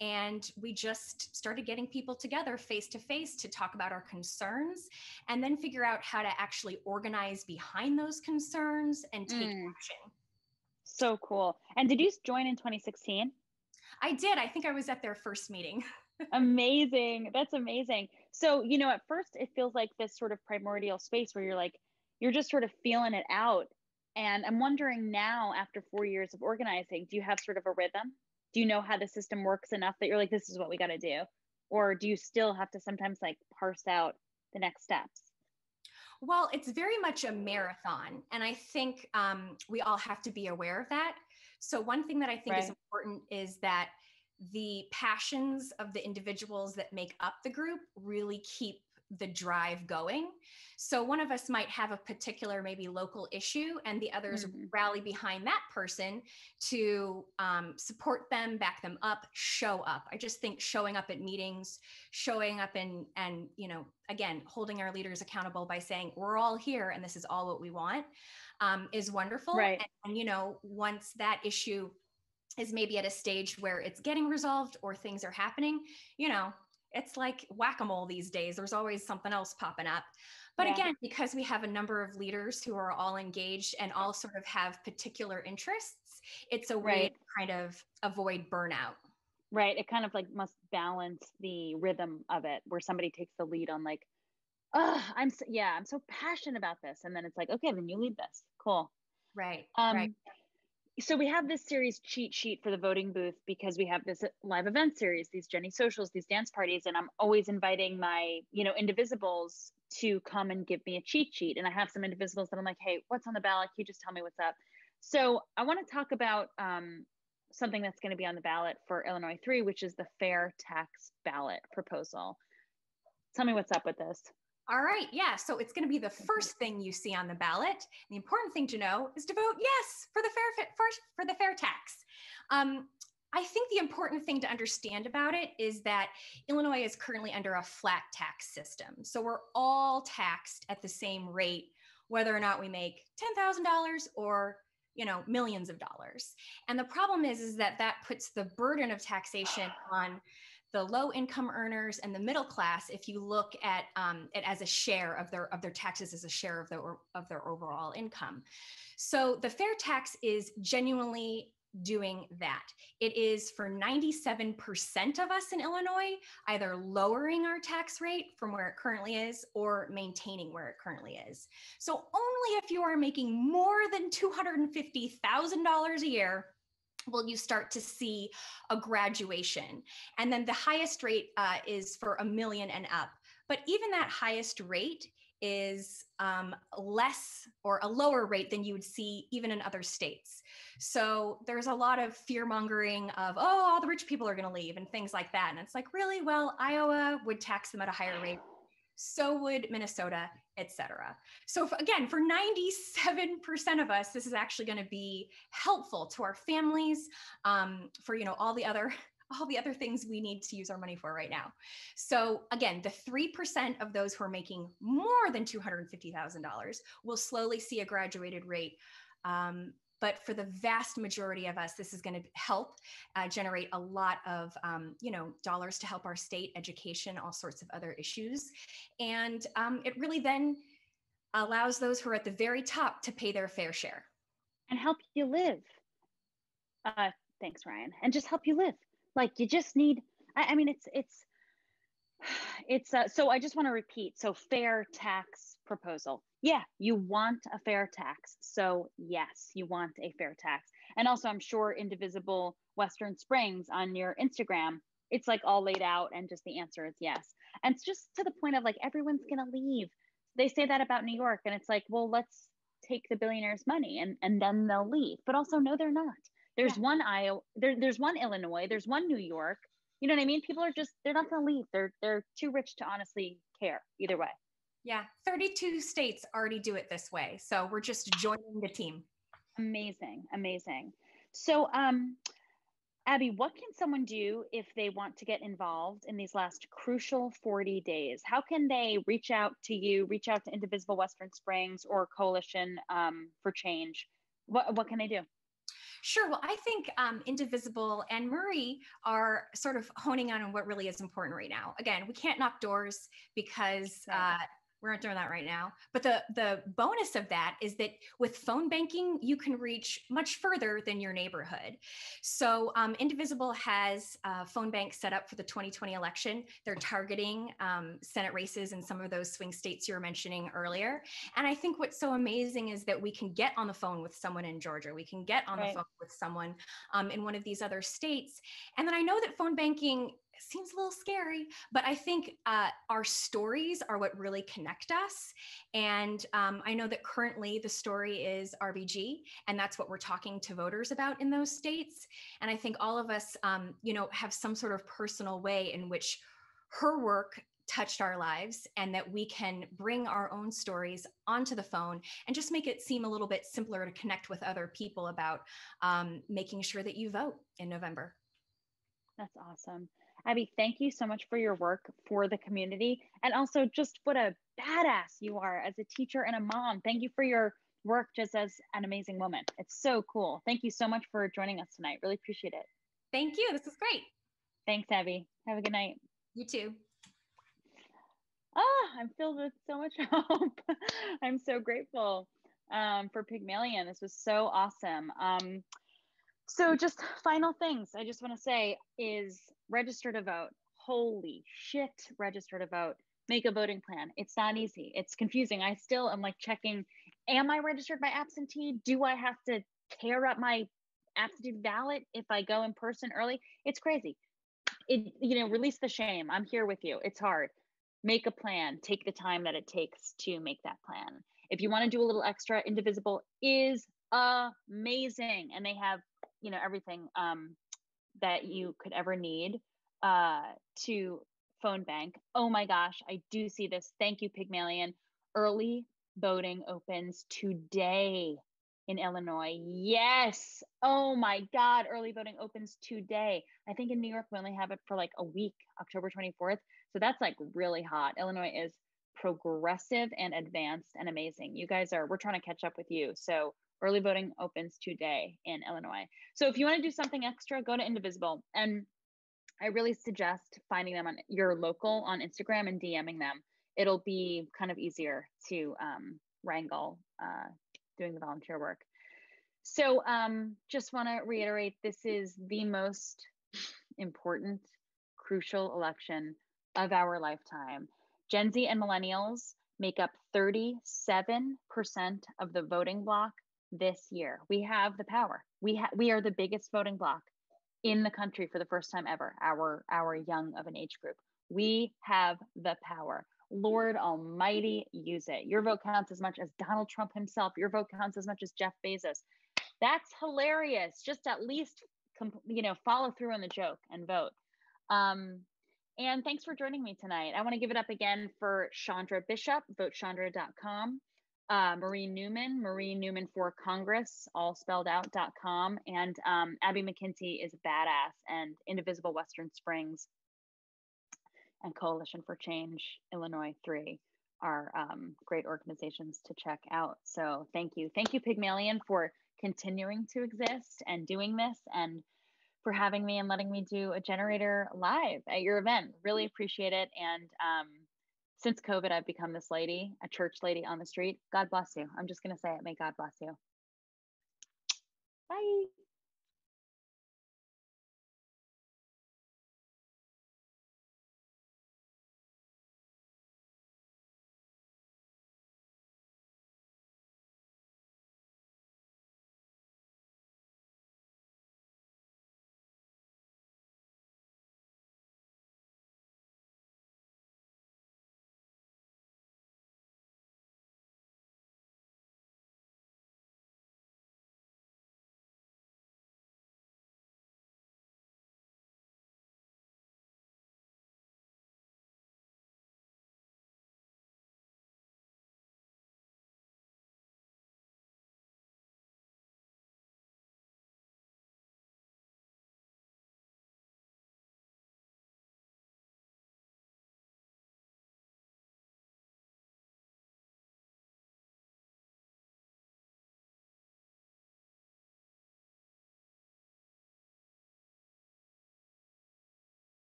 And we just started getting people together face to face to talk about our concerns and then figure out how to actually organize behind those concerns and take mm. action. So cool. And did you join in 2016? I did. I think I was at their first meeting. amazing. That's amazing. So, you know, at first it feels like this sort of primordial space where you're like, you're just sort of feeling it out. And I'm wondering now, after four years of organizing, do you have sort of a rhythm? Do you know how the system works enough that you're like, this is what we got to do? Or do you still have to sometimes like parse out the next steps? Well, it's very much a marathon. And I think um, we all have to be aware of that. So, one thing that I think right. is important is that the passions of the individuals that make up the group really keep the drive going. So one of us might have a particular maybe local issue, and the others mm-hmm. rally behind that person to um, support them, back them up, show up. I just think showing up at meetings, showing up and and you know again holding our leaders accountable by saying we're all here and this is all what we want um, is wonderful. Right. And, and you know once that issue is maybe at a stage where it's getting resolved or things are happening, you know, it's like whack-a-mole these days. There's always something else popping up. But yeah. again, because we have a number of leaders who are all engaged and all sort of have particular interests, it's a way right. to kind of avoid burnout. Right. It kind of like must balance the rhythm of it where somebody takes the lead on like, oh, I'm so, yeah, I'm so passionate about this. And then it's like, okay, then you lead this. Cool. Right. Um, right so we have this series cheat sheet for the voting booth because we have this live event series these jenny socials these dance parties and i'm always inviting my you know indivisibles to come and give me a cheat sheet. And i have some indivisibles that i'm like hey what's on the ballot? Can you just tell me what's up? So i want to talk about um, something that's going to be on the ballot for illinois 3 which is the fair tax ballot proposal. Tell me what's up with this all right, yeah. So it's going to be the first thing you see on the ballot. The important thing to know is to vote yes for the fair first for the fair tax. Um, I think the important thing to understand about it is that Illinois is currently under a flat tax system. So we're all taxed at the same rate, whether or not we make $10,000 or you know millions of dollars and the problem is is that that puts the burden of taxation on the low income earners and the middle class if you look at um, it as a share of their of their taxes as a share of their of their overall income so the fair tax is genuinely doing that. It is for 97% of us in Illinois, either lowering our tax rate from where it currently is or maintaining where it currently is. So only if you are making more than $250,000 a year will you start to see a graduation. And then the highest rate uh, is for a million and up. But even that highest rate is um, less or a lower rate than you would see even in other states. So there's a lot of fear mongering of, oh, all the rich people are going to leave and things like that. And it's like, really? Well, Iowa would tax them at a higher rate. So would Minnesota, et cetera. So again, for 97% of us, this is actually going to be helpful to our families, um, for you know all the other all the other things we need to use our money for right now. So again, the 3% of those who are making more than $250,000 will slowly see a graduated rate. Um, but for the vast majority of us, this is going to help uh, generate a lot of, um, you know, dollars to help our state education, all sorts of other issues. And um, it really then allows those who are at the very top to pay their fair share. And help you live. Uh, thanks, Ryan. And just help you live like you just need i, I mean it's it's it's uh, so i just want to repeat so fair tax proposal yeah you want a fair tax so yes you want a fair tax and also i'm sure indivisible western springs on your instagram it's like all laid out and just the answer is yes and it's just to the point of like everyone's gonna leave they say that about new york and it's like well let's take the billionaires money and and then they'll leave but also no they're not there's yeah. one Iowa, there, there's one Illinois, there's one New York. You know what I mean? People are just they're not going to leave. They're they're too rich to honestly care either way. Yeah, 32 states already do it this way. So we're just joining the team. Amazing, amazing. So um Abby, what can someone do if they want to get involved in these last crucial 40 days? How can they reach out to you, reach out to Indivisible Western Springs or Coalition um, for Change? What, what can they do? Sure. Well, I think um, Indivisible and Murray are sort of honing on what really is important right now. Again, we can't knock doors because uh, we're not doing that right now. But the the bonus of that is that with phone banking, you can reach much further than your neighborhood. So um, Indivisible has a phone bank set up for the 2020 election. They're targeting um, Senate races in some of those swing states you were mentioning earlier. And I think what's so amazing is that we can get on the phone with someone in Georgia. We can get on right. the phone with someone um, in one of these other states. And then I know that phone banking seems a little scary, but I think uh, our stories are what really connect us. And um, I know that currently the story is RBG, and that's what we're talking to voters about in those states. And I think all of us, um, you know, have some sort of personal way in which her work touched our lives and that we can bring our own stories onto the phone and just make it seem a little bit simpler to connect with other people about um, making sure that you vote in November. That's awesome. Abby, thank you so much for your work for the community and also just what a badass you are as a teacher and a mom. Thank you for your work just as an amazing woman. It's so cool. Thank you so much for joining us tonight. Really appreciate it. Thank you. This is great. Thanks, Abby. Have a good night. You too. Oh, I'm filled with so much hope. I'm so grateful um, for Pygmalion. This was so awesome. Um, so just final things I just want to say is register to vote. Holy shit, register to vote. Make a voting plan. It's not easy. It's confusing. I still am like checking am I registered by absentee? Do I have to tear up my absentee ballot if I go in person early? It's crazy. It you know, release the shame. I'm here with you. It's hard. Make a plan. Take the time that it takes to make that plan. If you want to do a little extra, Indivisible is amazing and they have you know everything um, that you could ever need uh, to phone bank. Oh my gosh, I do see this. Thank you, Pygmalion. Early voting opens today in Illinois. Yes. Oh my God. Early voting opens today. I think in New York, we only have it for like a week, October 24th. So that's like really hot. Illinois is progressive and advanced and amazing. You guys are, we're trying to catch up with you. So Early voting opens today in Illinois. So if you want to do something extra, go to Indivisible. And I really suggest finding them on your local on Instagram and DMing them. It'll be kind of easier to um, wrangle uh, doing the volunteer work. So um, just want to reiterate this is the most important, crucial election of our lifetime. Gen Z and millennials make up 37% of the voting bloc this year. We have the power. We ha- we are the biggest voting bloc in the country for the first time ever. Our our young of an age group. We have the power. Lord Almighty, use it. Your vote counts as much as Donald Trump himself. Your vote counts as much as Jeff Bezos. That's hilarious. Just at least, you know, follow through on the joke and vote. Um, and thanks for joining me tonight. I want to give it up again for Chaundra Bishop, votechaundra.com, uh, Marie Newman, Marie Newman for Congress, all spelled out out.com, and um, Abby McEntee is a badass, and Indivisible Western Springs and Coalition for Change Illinois 3 are um, great organizations to check out. So thank you. Thank you, Pygmalion, for continuing to exist and doing this and for having me and letting me do a generator live at your event. Really appreciate it. And um, since COVID, I've become this lady, a church lady on the street. God bless you. I'm just going to say it. May God bless you. Bye.